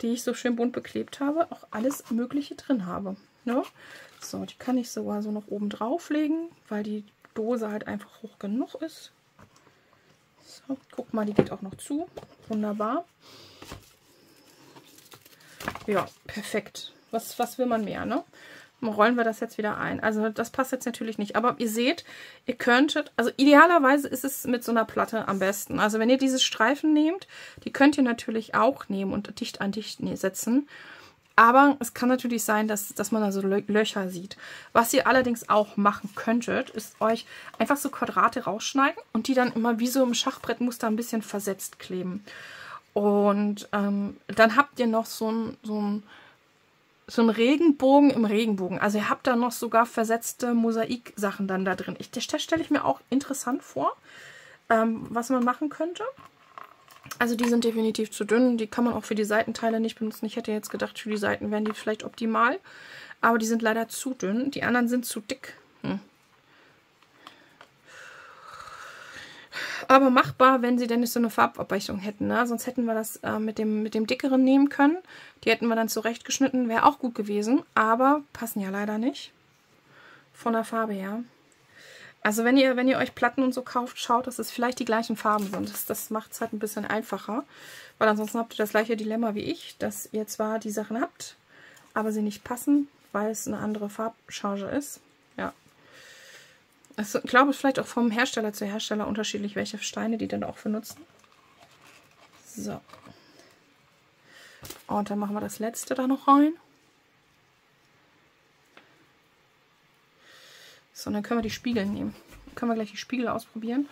die ich so schön bunt beklebt habe, auch alles Mögliche drin habe. Ne? So, die kann ich sogar so noch oben drauf legen, weil die Dose halt einfach hoch genug ist. So, guck mal, die geht auch noch zu. Wunderbar. Ja, perfekt. Was, was will man mehr, ne? Rollen wir das jetzt wieder ein. Also das passt jetzt natürlich nicht. Aber ihr seht, ihr könntet, also idealerweise ist es mit so einer Platte am besten. Also wenn ihr diese Streifen nehmt, die könnt ihr natürlich auch nehmen und dicht an dicht setzen. Aber es kann natürlich sein, dass, dass man da so Löcher sieht. Was ihr allerdings auch machen könntet, ist euch einfach so Quadrate rausschneiden und die dann immer wie so im Schachbrettmuster ein bisschen versetzt kleben. Und ähm, dann habt ihr noch so ein, so ein so ein Regenbogen im Regenbogen. Also ihr habt da noch sogar versetzte Mosaiksachen dann da drin. Ich, das stelle ich mir auch interessant vor, ähm, was man machen könnte. Also die sind definitiv zu dünn. Die kann man auch für die Seitenteile nicht benutzen. Ich hätte jetzt gedacht, für die Seiten wären die vielleicht optimal. Aber die sind leider zu dünn. Die anderen sind zu dick. Hm. Aber machbar, wenn sie denn nicht so eine Farbabweichung hätten. Ne? Sonst hätten wir das äh, mit, dem, mit dem dickeren nehmen können. Die hätten wir dann zurechtgeschnitten, wäre auch gut gewesen. Aber passen ja leider nicht. Von der Farbe her. Also wenn ihr, wenn ihr euch Platten und so kauft, schaut, dass es vielleicht die gleichen Farben sind. Das, das macht es halt ein bisschen einfacher. Weil ansonsten habt ihr das gleiche Dilemma wie ich, dass ihr zwar die Sachen habt, aber sie nicht passen, weil es eine andere Farbcharge ist. Ja, ich glaube, vielleicht auch vom Hersteller zu Hersteller unterschiedlich, welche Steine die dann auch benutzen. So. Und dann machen wir das letzte da noch rein. So, und dann können wir die Spiegel nehmen. Dann können wir gleich die Spiegel ausprobieren.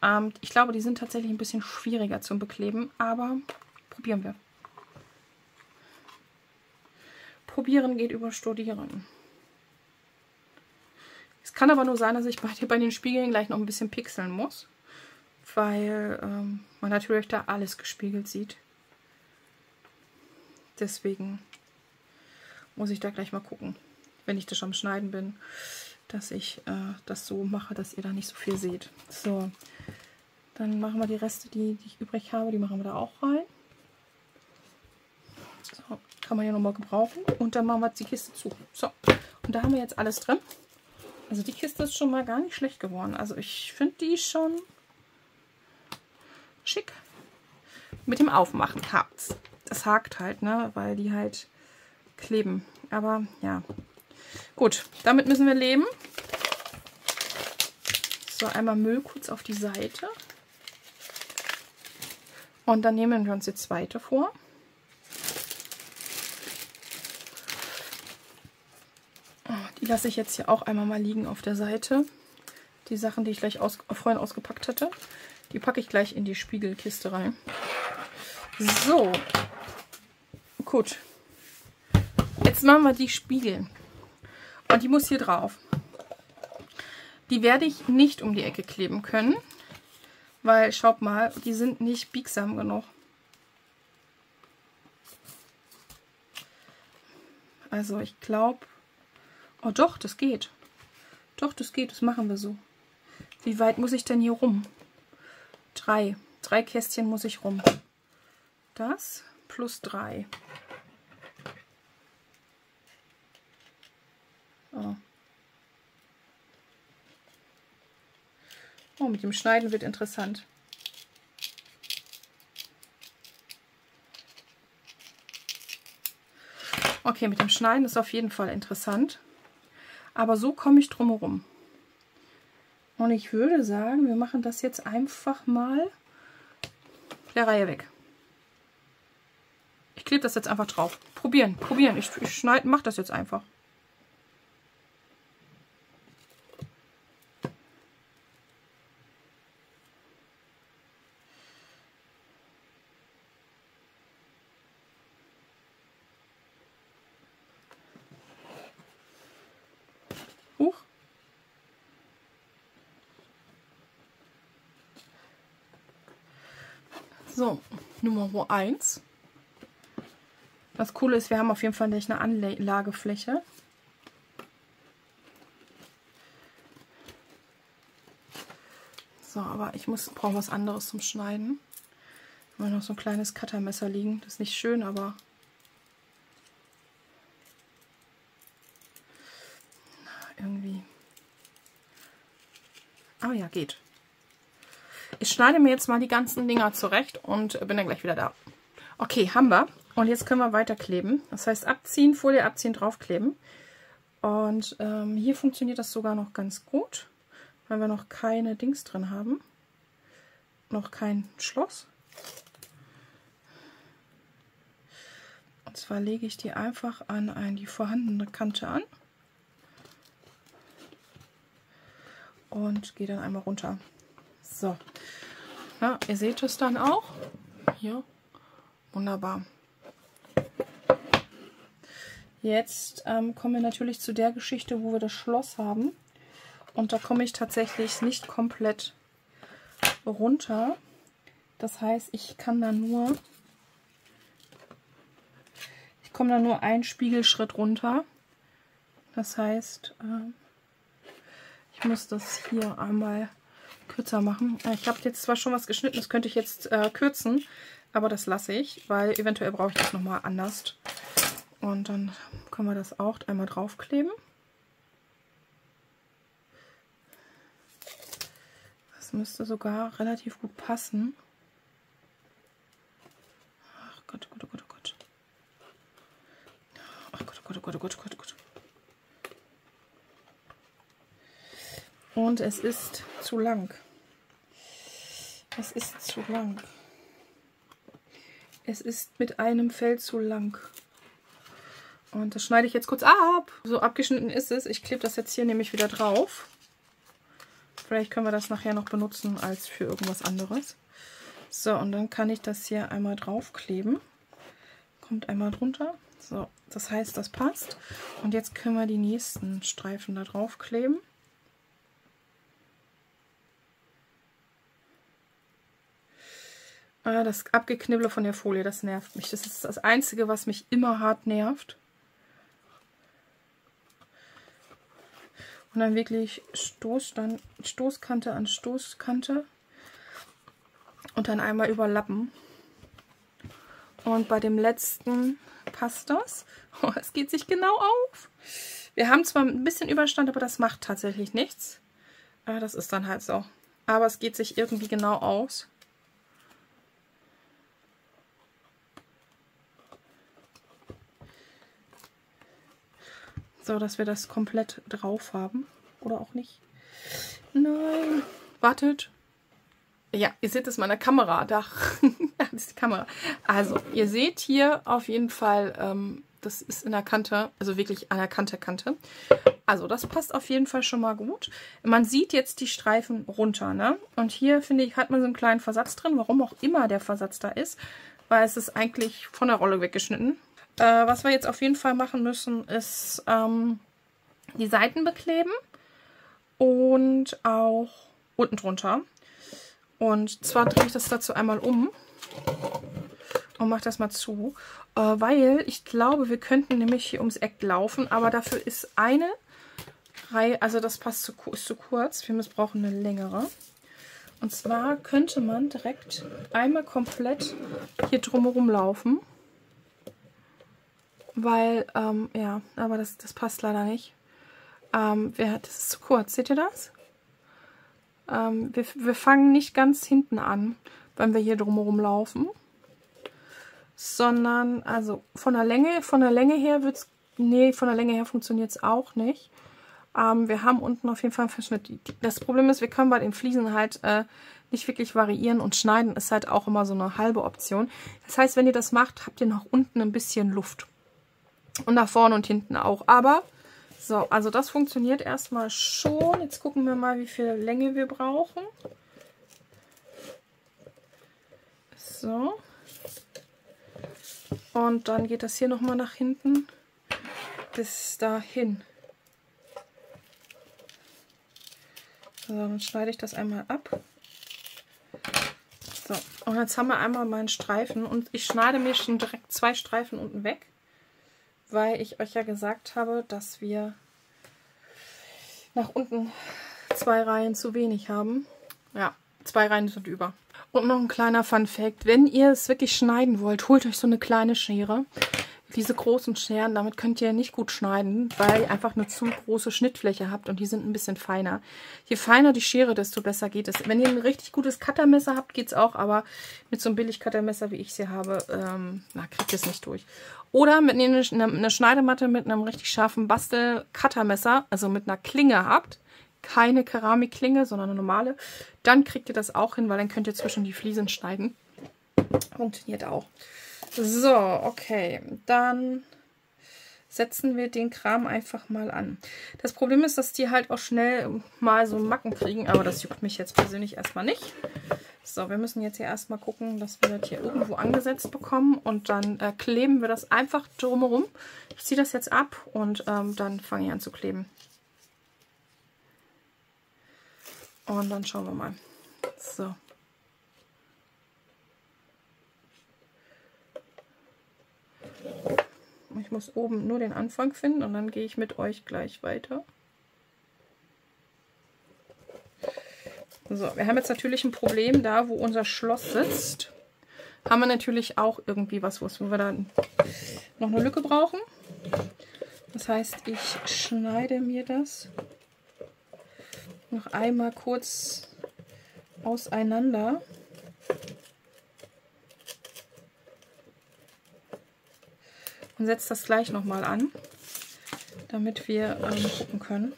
Ähm, ich glaube, die sind tatsächlich ein bisschen schwieriger zum Bekleben, aber probieren wir. Probieren geht über Studieren. Kann aber nur sein, dass ich bei, bei den Spiegeln gleich noch ein bisschen pixeln muss, weil ähm, man natürlich da alles gespiegelt sieht. Deswegen muss ich da gleich mal gucken, wenn ich das schon am Schneiden bin, dass ich äh, das so mache, dass ihr da nicht so viel seht. So, dann machen wir die Reste, die, die ich übrig habe, die machen wir da auch rein. So, kann man ja nochmal gebrauchen. Und dann machen wir die Kiste zu. So, und da haben wir jetzt alles drin. Also die Kiste ist schon mal gar nicht schlecht geworden. Also ich finde die schon schick. Mit dem Aufmachen hakt's. Das hakt halt, ne? Weil die halt kleben. Aber ja. Gut, damit müssen wir leben. So, einmal Müll kurz auf die Seite. Und dann nehmen wir uns die zweite vor. Lasse ich jetzt hier auch einmal mal liegen auf der Seite. Die Sachen, die ich gleich aus, vorhin ausgepackt hatte, die packe ich gleich in die Spiegelkiste rein. So, gut. Jetzt machen wir die Spiegel. Und die muss hier drauf. Die werde ich nicht um die Ecke kleben können, weil, schaut mal, die sind nicht biegsam genug. Also ich glaube, Oh doch, das geht. Doch, das geht. Das machen wir so. Wie weit muss ich denn hier rum? Drei. Drei Kästchen muss ich rum. Das plus drei. Oh. oh, mit dem Schneiden wird interessant. Okay, mit dem Schneiden ist auf jeden Fall interessant. Aber so komme ich drum herum. Und ich würde sagen, wir machen das jetzt einfach mal der Reihe weg. Ich klebe das jetzt einfach drauf. Probieren, probieren. Ich, ich schneide, mache das jetzt einfach. So, Nummer 1. Das Coole ist, wir haben auf jeden Fall nicht eine Anlagefläche. So, aber ich muss brauche was anderes zum Schneiden. Da haben wir noch so ein kleines Cuttermesser liegen. Das ist nicht schön, aber... Na, irgendwie... Ah ja, geht. Ich schneide mir jetzt mal die ganzen Dinger zurecht und bin dann gleich wieder da. Okay, haben wir. Und jetzt können wir weiterkleben. Das heißt abziehen, Folie abziehen, draufkleben. Und ähm, hier funktioniert das sogar noch ganz gut, weil wir noch keine Dings drin haben. Noch kein Schloss. Und zwar lege ich die einfach an ein, die vorhandene Kante an. Und gehe dann einmal runter. So. Ja, ihr seht es dann auch. Hier. Wunderbar. Jetzt ähm, kommen wir natürlich zu der Geschichte, wo wir das Schloss haben. Und da komme ich tatsächlich nicht komplett runter. Das heißt, ich kann da nur, ich komme da nur einen Spiegelschritt runter. Das heißt, äh, ich muss das hier einmal kürzer machen. Äh, ich habe jetzt zwar schon was geschnitten, das könnte ich jetzt äh, kürzen, aber das lasse ich, weil eventuell brauche ich das nochmal anders. Und dann können wir das auch einmal draufkleben. Das müsste sogar relativ gut passen. Ach Gott, Gott, Gott, Gott. Ach Gott, Gott, Gott, Gott, Gott, Gott. Und es ist zu lang. Es ist zu lang. Es ist mit einem Fell zu lang. Und das schneide ich jetzt kurz ab. So abgeschnitten ist es. Ich klebe das jetzt hier nämlich wieder drauf. Vielleicht können wir das nachher noch benutzen als für irgendwas anderes. So, und dann kann ich das hier einmal draufkleben. Kommt einmal drunter. So, das heißt, das passt. Und jetzt können wir die nächsten Streifen da draufkleben. Ah, das Abgeknibble von der Folie, das nervt mich. Das ist das Einzige, was mich immer hart nervt. Und dann wirklich Stoß, dann Stoßkante an Stoßkante. Und dann einmal überlappen. Und bei dem letzten passt das. Oh, es geht sich genau auf. Wir haben zwar ein bisschen Überstand, aber das macht tatsächlich nichts. Ah, das ist dann halt so. Aber es geht sich irgendwie genau aus. So, dass wir das komplett drauf haben. Oder auch nicht. Nein. Wartet. Ja, ihr seht es meiner Kamera. Da das ist die Kamera. Also, ihr seht hier auf jeden Fall, ähm, das ist in der Kante, also wirklich an der Kante, Kante. Also, das passt auf jeden Fall schon mal gut. Man sieht jetzt die Streifen runter, ne? Und hier, finde ich, hat man so einen kleinen Versatz drin, warum auch immer der Versatz da ist. Weil es ist eigentlich von der Rolle weggeschnitten. Äh, was wir jetzt auf jeden Fall machen müssen, ist ähm, die Seiten bekleben und auch unten drunter. Und zwar drehe ich das dazu einmal um und mache das mal zu, äh, weil ich glaube, wir könnten nämlich hier ums Eck laufen, aber dafür ist eine Reihe, also das passt zu, ist zu kurz, wir brauchen eine längere. Und zwar könnte man direkt einmal komplett hier drumherum laufen weil, ähm, ja, aber das, das passt leider nicht. Ähm, wir, das ist zu kurz, seht ihr das? Ähm, wir, wir fangen nicht ganz hinten an, wenn wir hier drumherum laufen, sondern, also von der Länge, von der Länge her wird es, nee, von der Länge her funktioniert es auch nicht. Ähm, wir haben unten auf jeden Fall einen Verschnitt. Das Problem ist, wir können bei den Fliesen halt äh, nicht wirklich variieren und schneiden ist halt auch immer so eine halbe Option. Das heißt, wenn ihr das macht, habt ihr noch unten ein bisschen Luft. Und nach vorne und hinten auch. Aber, so, also das funktioniert erstmal schon. Jetzt gucken wir mal, wie viel Länge wir brauchen. So. Und dann geht das hier nochmal nach hinten bis dahin. So, dann schneide ich das einmal ab. So, und jetzt haben wir einmal meinen Streifen und ich schneide mir schon direkt zwei Streifen unten weg weil ich euch ja gesagt habe, dass wir nach unten zwei Reihen zu wenig haben. Ja, zwei Reihen sind über. Und noch ein kleiner Fun Fact, wenn ihr es wirklich schneiden wollt, holt euch so eine kleine Schere. Diese großen Scheren, damit könnt ihr nicht gut schneiden, weil ihr einfach eine zu große Schnittfläche habt und die sind ein bisschen feiner. Je feiner die Schere, desto besser geht es. Wenn ihr ein richtig gutes Cuttermesser habt, geht es auch, aber mit so einem Billig-Cuttermesser, wie ich sie habe, ähm, na, kriegt ihr es nicht durch. Oder wenn ihr eine, eine Schneidematte mit einem richtig scharfen Bastel-Cuttermesser, also mit einer Klinge habt, keine Keramikklinge, sondern eine normale, dann kriegt ihr das auch hin, weil dann könnt ihr zwischen die Fliesen schneiden. Funktioniert auch. So, okay. Dann setzen wir den Kram einfach mal an. Das Problem ist, dass die halt auch schnell mal so Macken kriegen, aber das juckt mich jetzt persönlich erstmal nicht. So, wir müssen jetzt hier erstmal gucken, dass wir das hier irgendwo angesetzt bekommen und dann äh, kleben wir das einfach drumherum. Ich ziehe das jetzt ab und ähm, dann fange ich an zu kleben. Und dann schauen wir mal. So. Ich muss oben nur den Anfang finden und dann gehe ich mit euch gleich weiter. So, wir haben jetzt natürlich ein Problem da, wo unser Schloss sitzt. Haben wir natürlich auch irgendwie was, wo wir dann noch eine Lücke brauchen. Das heißt, ich schneide mir das noch einmal kurz auseinander. Und setze das gleich nochmal an, damit wir ähm, gucken können.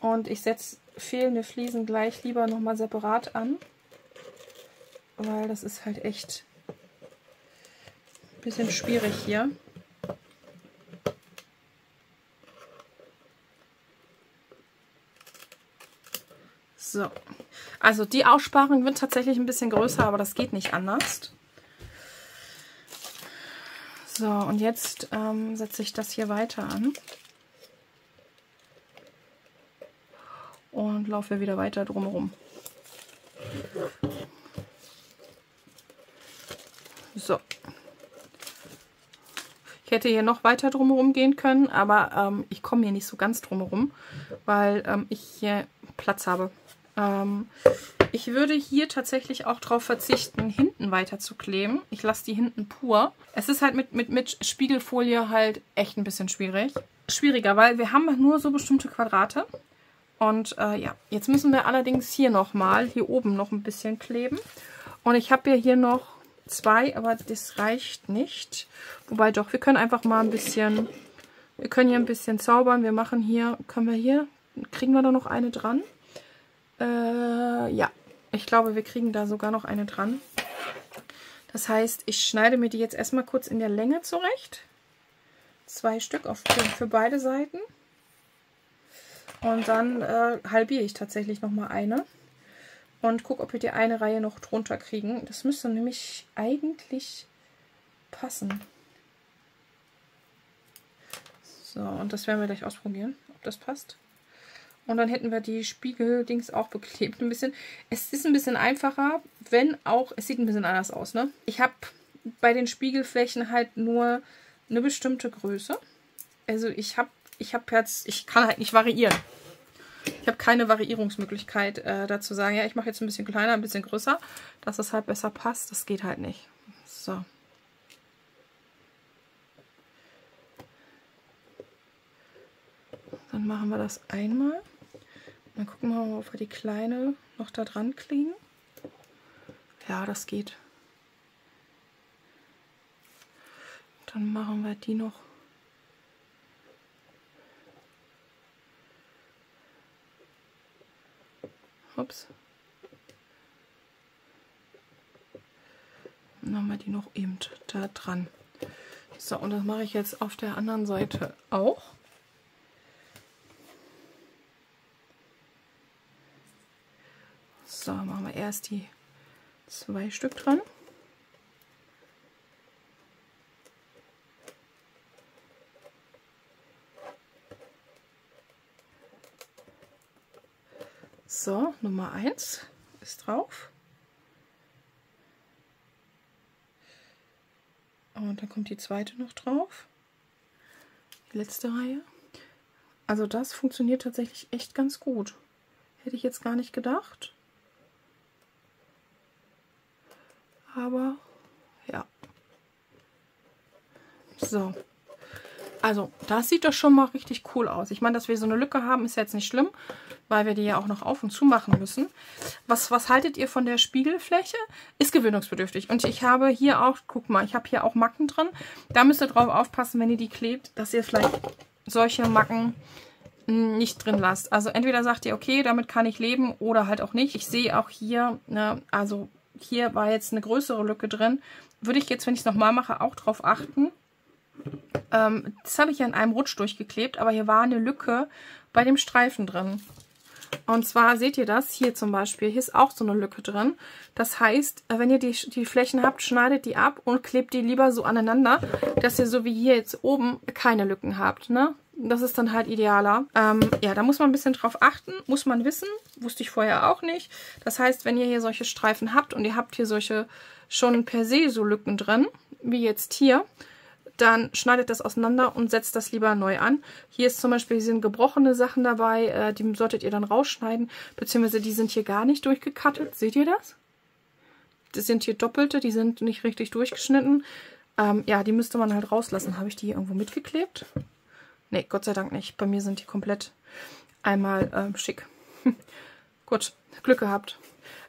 Und ich setze fehlende Fliesen gleich lieber nochmal separat an, weil das ist halt echt ein bisschen schwierig hier. So. Also die Aussparung wird tatsächlich ein bisschen größer, aber das geht nicht anders. So, und jetzt ähm, setze ich das hier weiter an. Und laufe wieder weiter drumherum. So. Ich hätte hier noch weiter drumherum gehen können, aber ähm, ich komme hier nicht so ganz drumherum, weil ähm, ich hier Platz habe. Ähm, ich würde hier tatsächlich auch darauf verzichten, hinten weiter zu kleben. Ich lasse die hinten pur. Es ist halt mit, mit, mit Spiegelfolie halt echt ein bisschen schwierig. Schwieriger, weil wir haben nur so bestimmte Quadrate. Und äh, ja, jetzt müssen wir allerdings hier nochmal, hier oben noch ein bisschen kleben. Und ich habe ja hier noch zwei, aber das reicht nicht. Wobei doch, wir können einfach mal ein bisschen, wir können hier ein bisschen zaubern. Wir machen hier, können wir hier, kriegen wir da noch eine dran? Äh, ja, ich glaube, wir kriegen da sogar noch eine dran. Das heißt, ich schneide mir die jetzt erstmal kurz in der Länge zurecht. Zwei Stück auf, für, beide Seiten. Und dann äh, halbiere ich tatsächlich nochmal eine. Und gucke, ob wir die eine Reihe noch drunter kriegen. Das müsste nämlich eigentlich passen. So, und das werden wir gleich ausprobieren, ob das passt. Und dann hätten wir die Spiegeldings auch beklebt. Ein bisschen. Es ist ein bisschen einfacher, wenn auch. Es sieht ein bisschen anders aus, ne? Ich habe bei den Spiegelflächen halt nur eine bestimmte Größe. Also ich habe ich habe jetzt, ich kann halt nicht variieren. Ich habe keine Variierungsmöglichkeit äh, dazu sagen, ja, ich mache jetzt ein bisschen kleiner, ein bisschen größer, dass es halt besser passt. Das geht halt nicht. So. Dann machen wir das einmal. Dann gucken wir mal, ob wir die kleine noch da dran kriegen. Ja, das geht. Dann machen wir die noch. Ups. Dann haben wir die noch eben da dran. So, und das mache ich jetzt auf der anderen Seite auch. So, machen wir erst die zwei Stück dran. So, Nummer 1 ist drauf. Und dann kommt die zweite noch drauf. Die letzte Reihe. Also das funktioniert tatsächlich echt ganz gut. Hätte ich jetzt gar nicht gedacht. Aber ja. So. Also, das sieht doch schon mal richtig cool aus. Ich meine, dass wir so eine Lücke haben, ist jetzt nicht schlimm, weil wir die ja auch noch auf und zu machen müssen. Was, was haltet ihr von der Spiegelfläche? Ist gewöhnungsbedürftig. Und ich habe hier auch, guck mal, ich habe hier auch Macken drin. Da müsst ihr drauf aufpassen, wenn ihr die klebt, dass ihr vielleicht solche Macken nicht drin lasst. Also entweder sagt ihr, okay, damit kann ich leben oder halt auch nicht. Ich sehe auch hier, ne, also hier war jetzt eine größere Lücke drin. Würde ich jetzt, wenn ich es nochmal mache, auch drauf achten. Ähm, das habe ich ja in einem Rutsch durchgeklebt, aber hier war eine Lücke bei dem Streifen drin. Und zwar seht ihr das hier zum Beispiel. Hier ist auch so eine Lücke drin. Das heißt, wenn ihr die, die Flächen habt, schneidet die ab und klebt die lieber so aneinander, dass ihr so wie hier jetzt oben keine Lücken habt. Ne? Das ist dann halt idealer. Ähm, ja, da muss man ein bisschen drauf achten. Muss man wissen. Wusste ich vorher auch nicht. Das heißt, wenn ihr hier solche Streifen habt und ihr habt hier solche schon per se so Lücken drin, wie jetzt hier, dann schneidet das auseinander und setzt das lieber neu an. Hier ist zum Beispiel, hier sind gebrochene Sachen dabei, äh, die solltet ihr dann rausschneiden, beziehungsweise die sind hier gar nicht durchgekattet. Seht ihr das? Das sind hier doppelte, die sind nicht richtig durchgeschnitten. Ähm, ja, die müsste man halt rauslassen. Habe ich die hier irgendwo mitgeklebt? Ne, Gott sei Dank nicht. Bei mir sind die komplett einmal ähm, schick. Gut, Glück gehabt.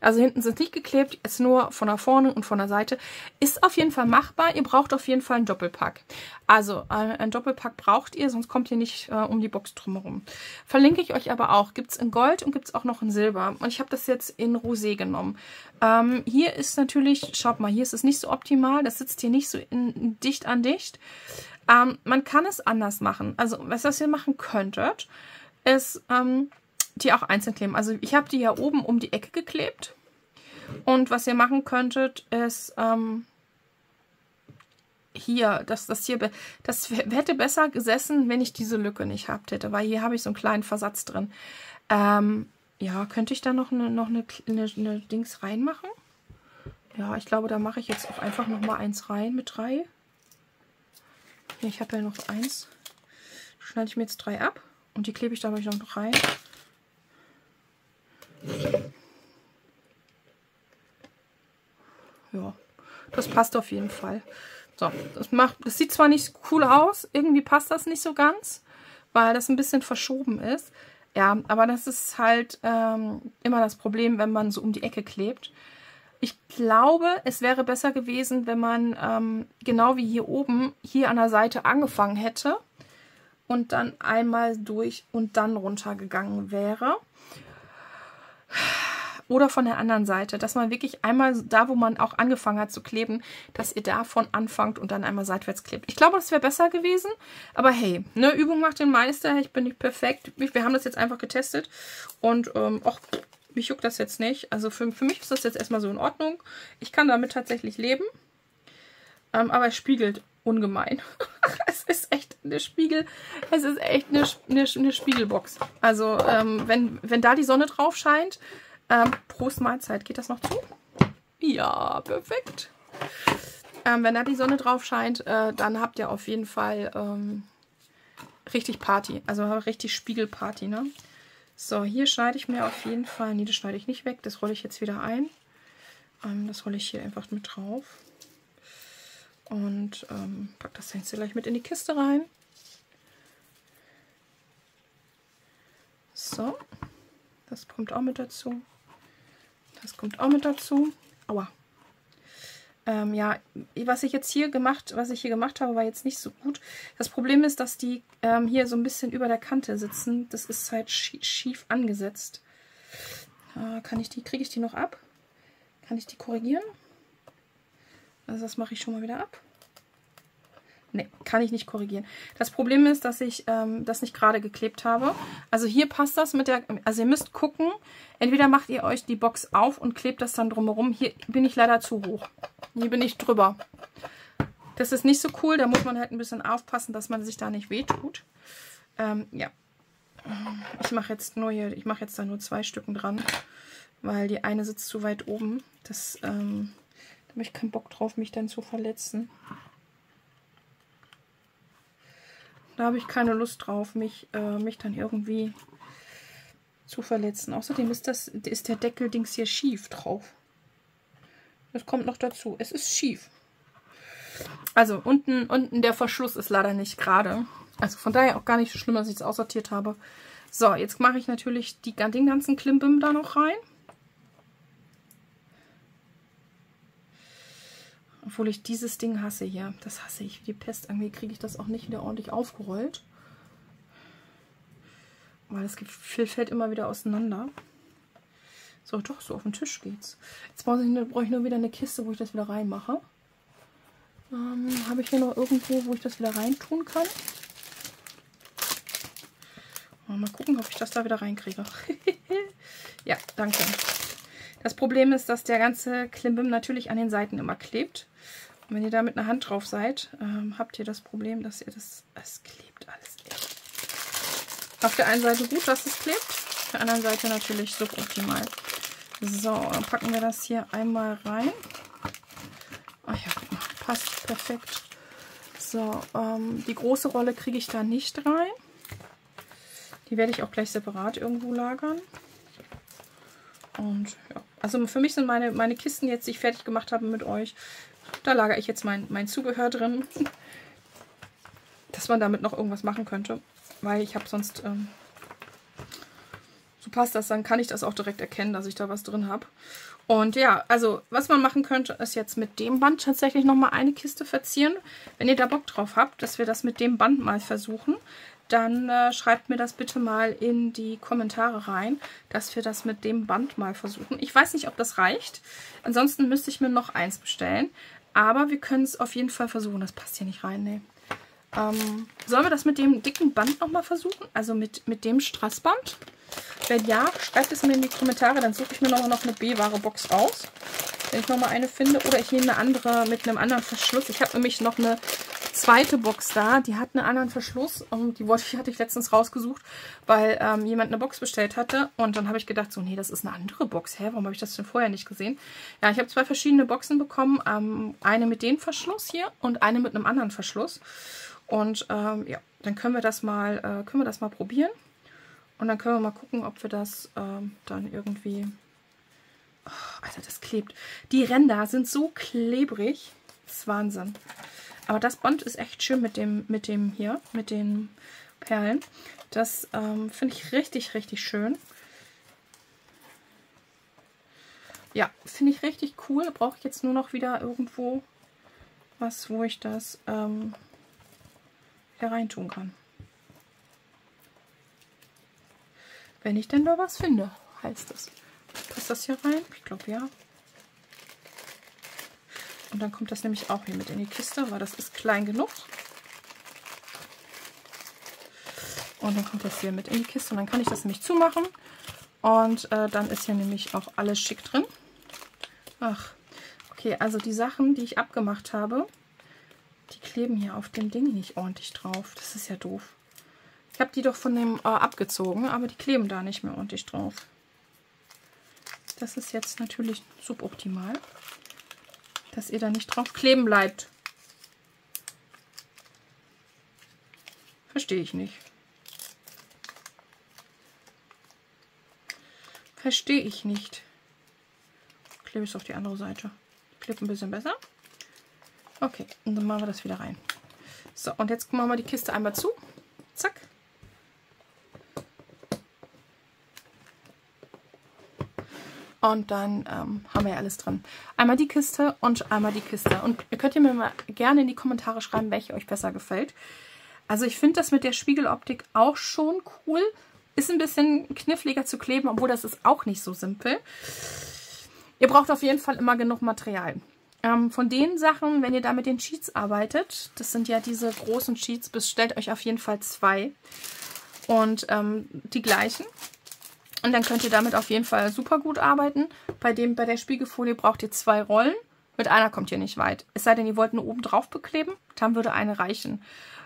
Also hinten sind nicht geklebt, jetzt nur von der vorne und von der Seite. Ist auf jeden Fall machbar. Ihr braucht auf jeden Fall einen Doppelpack. Also äh, ein Doppelpack braucht ihr, sonst kommt ihr nicht äh, um die Box drumherum. Verlinke ich euch aber auch. Gibt es in Gold und gibt es auch noch in Silber. Und ich habe das jetzt in Rosé genommen. Ähm, hier ist natürlich, schaut mal, hier ist es nicht so optimal. Das sitzt hier nicht so in, dicht an dicht. Ähm, man kann es anders machen. Also was ihr machen könntet, ist... Ähm, die auch einzeln kleben. Also ich habe die ja oben um die Ecke geklebt. Und was ihr machen könntet, ist ähm, hier, das, das hier, das hätte besser gesessen, wenn ich diese Lücke nicht gehabt hätte, weil hier habe ich so einen kleinen Versatz drin. Ähm, ja, könnte ich da noch eine, noch eine, eine, eine Dings reinmachen? Ja, ich glaube, da mache ich jetzt auch einfach noch mal eins rein mit drei. Ich habe ja noch eins. Schneide ich mir jetzt drei ab und die klebe ich da noch rein. Ja, das passt auf jeden Fall. So, das, macht, das sieht zwar nicht cool aus, irgendwie passt das nicht so ganz, weil das ein bisschen verschoben ist. Ja, aber das ist halt ähm, immer das Problem, wenn man so um die Ecke klebt. Ich glaube, es wäre besser gewesen, wenn man ähm, genau wie hier oben hier an der Seite angefangen hätte und dann einmal durch und dann runtergegangen wäre. Oder von der anderen Seite, dass man wirklich einmal da, wo man auch angefangen hat zu kleben, dass ihr davon anfangt und dann einmal seitwärts klebt. Ich glaube, das wäre besser gewesen. Aber hey, ne, Übung macht den Meister. Ich bin nicht perfekt. Wir haben das jetzt einfach getestet. Und, ähm, och, mich juckt das jetzt nicht. Also für, für mich ist das jetzt erstmal so in Ordnung. Ich kann damit tatsächlich leben. Ähm, aber es spiegelt ungemein. es ist echt eine Spiegel, es ist echt eine, eine, eine Spiegelbox. Also ähm, wenn, wenn da die Sonne drauf scheint, ähm, Prost Mahlzeit, geht das noch zu? Ja, perfekt. Ähm, wenn da die Sonne drauf scheint, äh, dann habt ihr auf jeden Fall ähm, richtig Party, also richtig Spiegelparty, ne? So, hier schneide ich mir auf jeden Fall, nee, das schneide ich nicht weg, das rolle ich jetzt wieder ein. Ähm, das rolle ich hier einfach mit drauf. Und ähm, pack das jetzt gleich mit in die Kiste rein. So, das kommt auch mit dazu. Das kommt auch mit dazu. Aua. Ähm, ja, was ich jetzt hier gemacht, was ich hier gemacht habe, war jetzt nicht so gut. Das Problem ist, dass die ähm, hier so ein bisschen über der Kante sitzen. Das ist halt schief angesetzt. Äh, kann ich die, kriege ich die noch ab? Kann ich die korrigieren? Also das mache ich schon mal wieder ab. Ne, kann ich nicht korrigieren. Das Problem ist, dass ich ähm, das nicht gerade geklebt habe. Also hier passt das mit der... Also ihr müsst gucken, entweder macht ihr euch die Box auf und klebt das dann drumherum. Hier bin ich leider zu hoch. Hier bin ich drüber. Das ist nicht so cool. Da muss man halt ein bisschen aufpassen, dass man sich da nicht wehtut. Ähm, ja. Ich mache jetzt nur hier, ich mache jetzt da nur zwei Stücken dran, weil die eine sitzt zu weit oben. Das, ähm, da habe ich keinen Bock drauf, mich dann zu verletzen. Da habe ich keine Lust drauf, mich, äh, mich dann irgendwie zu verletzen. Außerdem ist, das, ist der Deckeldings hier schief drauf. Das kommt noch dazu. Es ist schief. Also unten, unten der Verschluss ist leider nicht gerade. Also von daher auch gar nicht so schlimm, dass ich es aussortiert habe. So, jetzt mache ich natürlich die, den ganzen Klimbim da noch rein. Obwohl ich dieses Ding hasse hier. Das hasse ich wie die Pest. Irgendwie kriege ich das auch nicht wieder ordentlich aufgerollt. Weil es fällt immer wieder auseinander. So, doch, so auf den Tisch geht's. Jetzt brauche ich, brauche ich nur wieder eine Kiste, wo ich das wieder reinmache. Ähm, Habe ich hier noch irgendwo, wo ich das wieder reintun kann? Mal gucken, ob ich das da wieder reinkriege. ja, danke. Das Problem ist, dass der ganze Klimbim natürlich an den Seiten immer klebt. Und wenn ihr da mit einer Hand drauf seid, ähm, habt ihr das Problem, dass ihr das... Es klebt alles echt. Auf der einen Seite gut, dass es klebt. Auf der anderen Seite natürlich suboptimal. So, dann packen wir das hier einmal rein. Ach ja, passt perfekt. So, ähm, die große Rolle kriege ich da nicht rein. Die werde ich auch gleich separat irgendwo lagern. Und ja, also für mich sind meine, meine Kisten jetzt, die ich fertig gemacht habe mit euch, da lagere ich jetzt mein, mein Zubehör drin. Dass man damit noch irgendwas machen könnte. Weil ich habe sonst ähm, so passt das, dann kann ich das auch direkt erkennen, dass ich da was drin habe. Und ja, also was man machen könnte, ist jetzt mit dem Band tatsächlich nochmal eine Kiste verzieren. Wenn ihr da Bock drauf habt, dass wir das mit dem Band mal versuchen, dann äh, schreibt mir das bitte mal in die Kommentare rein, dass wir das mit dem Band mal versuchen. Ich weiß nicht, ob das reicht. Ansonsten müsste ich mir noch eins bestellen. Aber wir können es auf jeden Fall versuchen. Das passt hier nicht rein, nee. Ähm, sollen wir das mit dem dicken Band nochmal versuchen? Also mit, mit dem Strassband? Wenn ja, schreibt es mir in die Kommentare, dann suche ich mir nochmal noch eine B-Ware-Box raus. Wenn ich nochmal eine finde. Oder ich nehme eine andere mit einem anderen Verschluss. Ich habe nämlich noch eine zweite Box da. Die hat einen anderen Verschluss. Und die wollte, hatte ich letztens rausgesucht, weil ähm, jemand eine Box bestellt hatte. Und dann habe ich gedacht, so, nee, das ist eine andere Box. Hä, warum habe ich das denn vorher nicht gesehen? Ja, ich habe zwei verschiedene Boxen bekommen. Ähm, eine mit dem Verschluss hier und eine mit einem anderen Verschluss. Und ähm, ja, dann können wir das mal, äh, können wir das mal probieren. Und dann können wir mal gucken, ob wir das ähm, dann irgendwie... Oh, Alter, das klebt. Die Ränder sind so klebrig. Das ist Wahnsinn. Aber das Band ist echt schön mit dem, mit dem hier, mit den Perlen. Das ähm, finde ich richtig, richtig schön. Ja, finde ich richtig cool. Brauche ich jetzt nur noch wieder irgendwo was, wo ich das ähm, hier reintun kann. Wenn ich denn da was finde, heißt das. Passt das hier rein? Ich glaube ja. Und dann kommt das nämlich auch hier mit in die Kiste, weil das ist klein genug. Und dann kommt das hier mit in die Kiste und dann kann ich das nämlich zumachen. Und äh, dann ist hier nämlich auch alles schick drin. Ach, okay, also die Sachen, die ich abgemacht habe, die kleben hier auf dem Ding nicht ordentlich drauf. Das ist ja doof. Ich habe die doch von dem äh, abgezogen, aber die kleben da nicht mehr ordentlich drauf. Das ist jetzt natürlich suboptimal, dass ihr da nicht drauf kleben bleibt. Verstehe ich nicht. Verstehe ich nicht. Klebe es auf die andere Seite. Klebt ein bisschen besser. Okay, und dann machen wir das wieder rein. So, und jetzt machen wir die Kiste einmal zu. Zack. Und dann ähm, haben wir ja alles drin. Einmal die Kiste und einmal die Kiste. Und ihr könnt mir mal gerne in die Kommentare schreiben, welche euch besser gefällt. Also ich finde das mit der Spiegeloptik auch schon cool. Ist ein bisschen kniffliger zu kleben, obwohl das ist auch nicht so simpel. Ihr braucht auf jeden Fall immer genug Material. Ähm, von den Sachen, wenn ihr da mit den Sheets arbeitet, das sind ja diese großen Sheets, bestellt euch auf jeden Fall zwei. Und ähm, die gleichen. Und dann könnt ihr damit auf jeden Fall super gut arbeiten. Bei, dem, bei der Spiegelfolie braucht ihr zwei Rollen. Mit einer kommt ihr nicht weit. Es sei denn, ihr wollt nur oben drauf bekleben, dann würde eine reichen.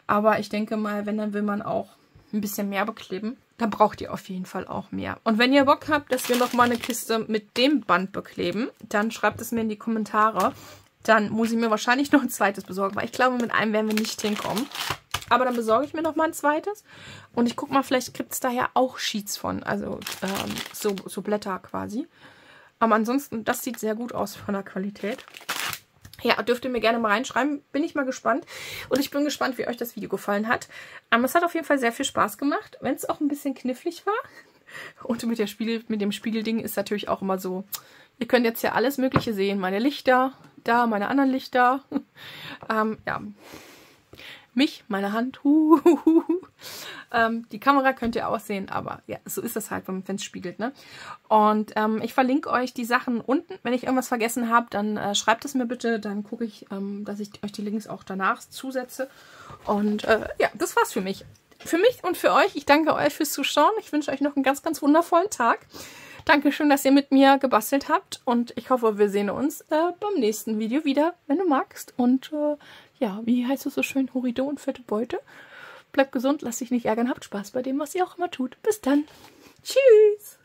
Aber ich denke mal, wenn, dann will man auch ein bisschen mehr bekleben. Dann braucht ihr auf jeden Fall auch mehr. Und wenn ihr Bock habt, dass wir nochmal eine Kiste mit dem Band bekleben, dann schreibt es mir in die Kommentare. Dann muss ich mir wahrscheinlich noch ein zweites besorgen, weil ich glaube, mit einem werden wir nicht hinkommen. Aber dann besorge ich mir noch mal ein zweites. Und ich gucke mal, vielleicht gibt es daher auch Sheets von. Also ähm, so, so Blätter quasi. Aber ansonsten, das sieht sehr gut aus von der Qualität. Ja, dürft ihr mir gerne mal reinschreiben. Bin ich mal gespannt. Und ich bin gespannt, wie euch das Video gefallen hat. Aber es hat auf jeden Fall sehr viel Spaß gemacht, wenn es auch ein bisschen knifflig war. Und mit, der Spiegel, mit dem Spiegelding ist natürlich auch immer so, ihr könnt jetzt ja alles Mögliche sehen. Meine Lichter, da, meine anderen Lichter. ähm, ja, mich, meine Hand. ähm, die Kamera könnt ihr auch sehen, aber ja, so ist das halt, wenn es spiegelt. Ne? Und ähm, ich verlinke euch die Sachen unten. Wenn ich irgendwas vergessen habe, dann äh, schreibt es mir bitte. Dann gucke ich, ähm, dass ich euch die Links auch danach zusetze. Und äh, ja, das war's für mich. Für mich und für euch. Ich danke euch fürs Zuschauen. Ich wünsche euch noch einen ganz, ganz wundervollen Tag. Dankeschön, dass ihr mit mir gebastelt habt und ich hoffe, wir sehen uns äh, beim nächsten Video wieder, wenn du magst. Und äh, ja, wie heißt es so schön? Horido und fette Beute. Bleibt gesund, lasst dich nicht ärgern, habt Spaß bei dem, was ihr auch immer tut. Bis dann. Tschüss.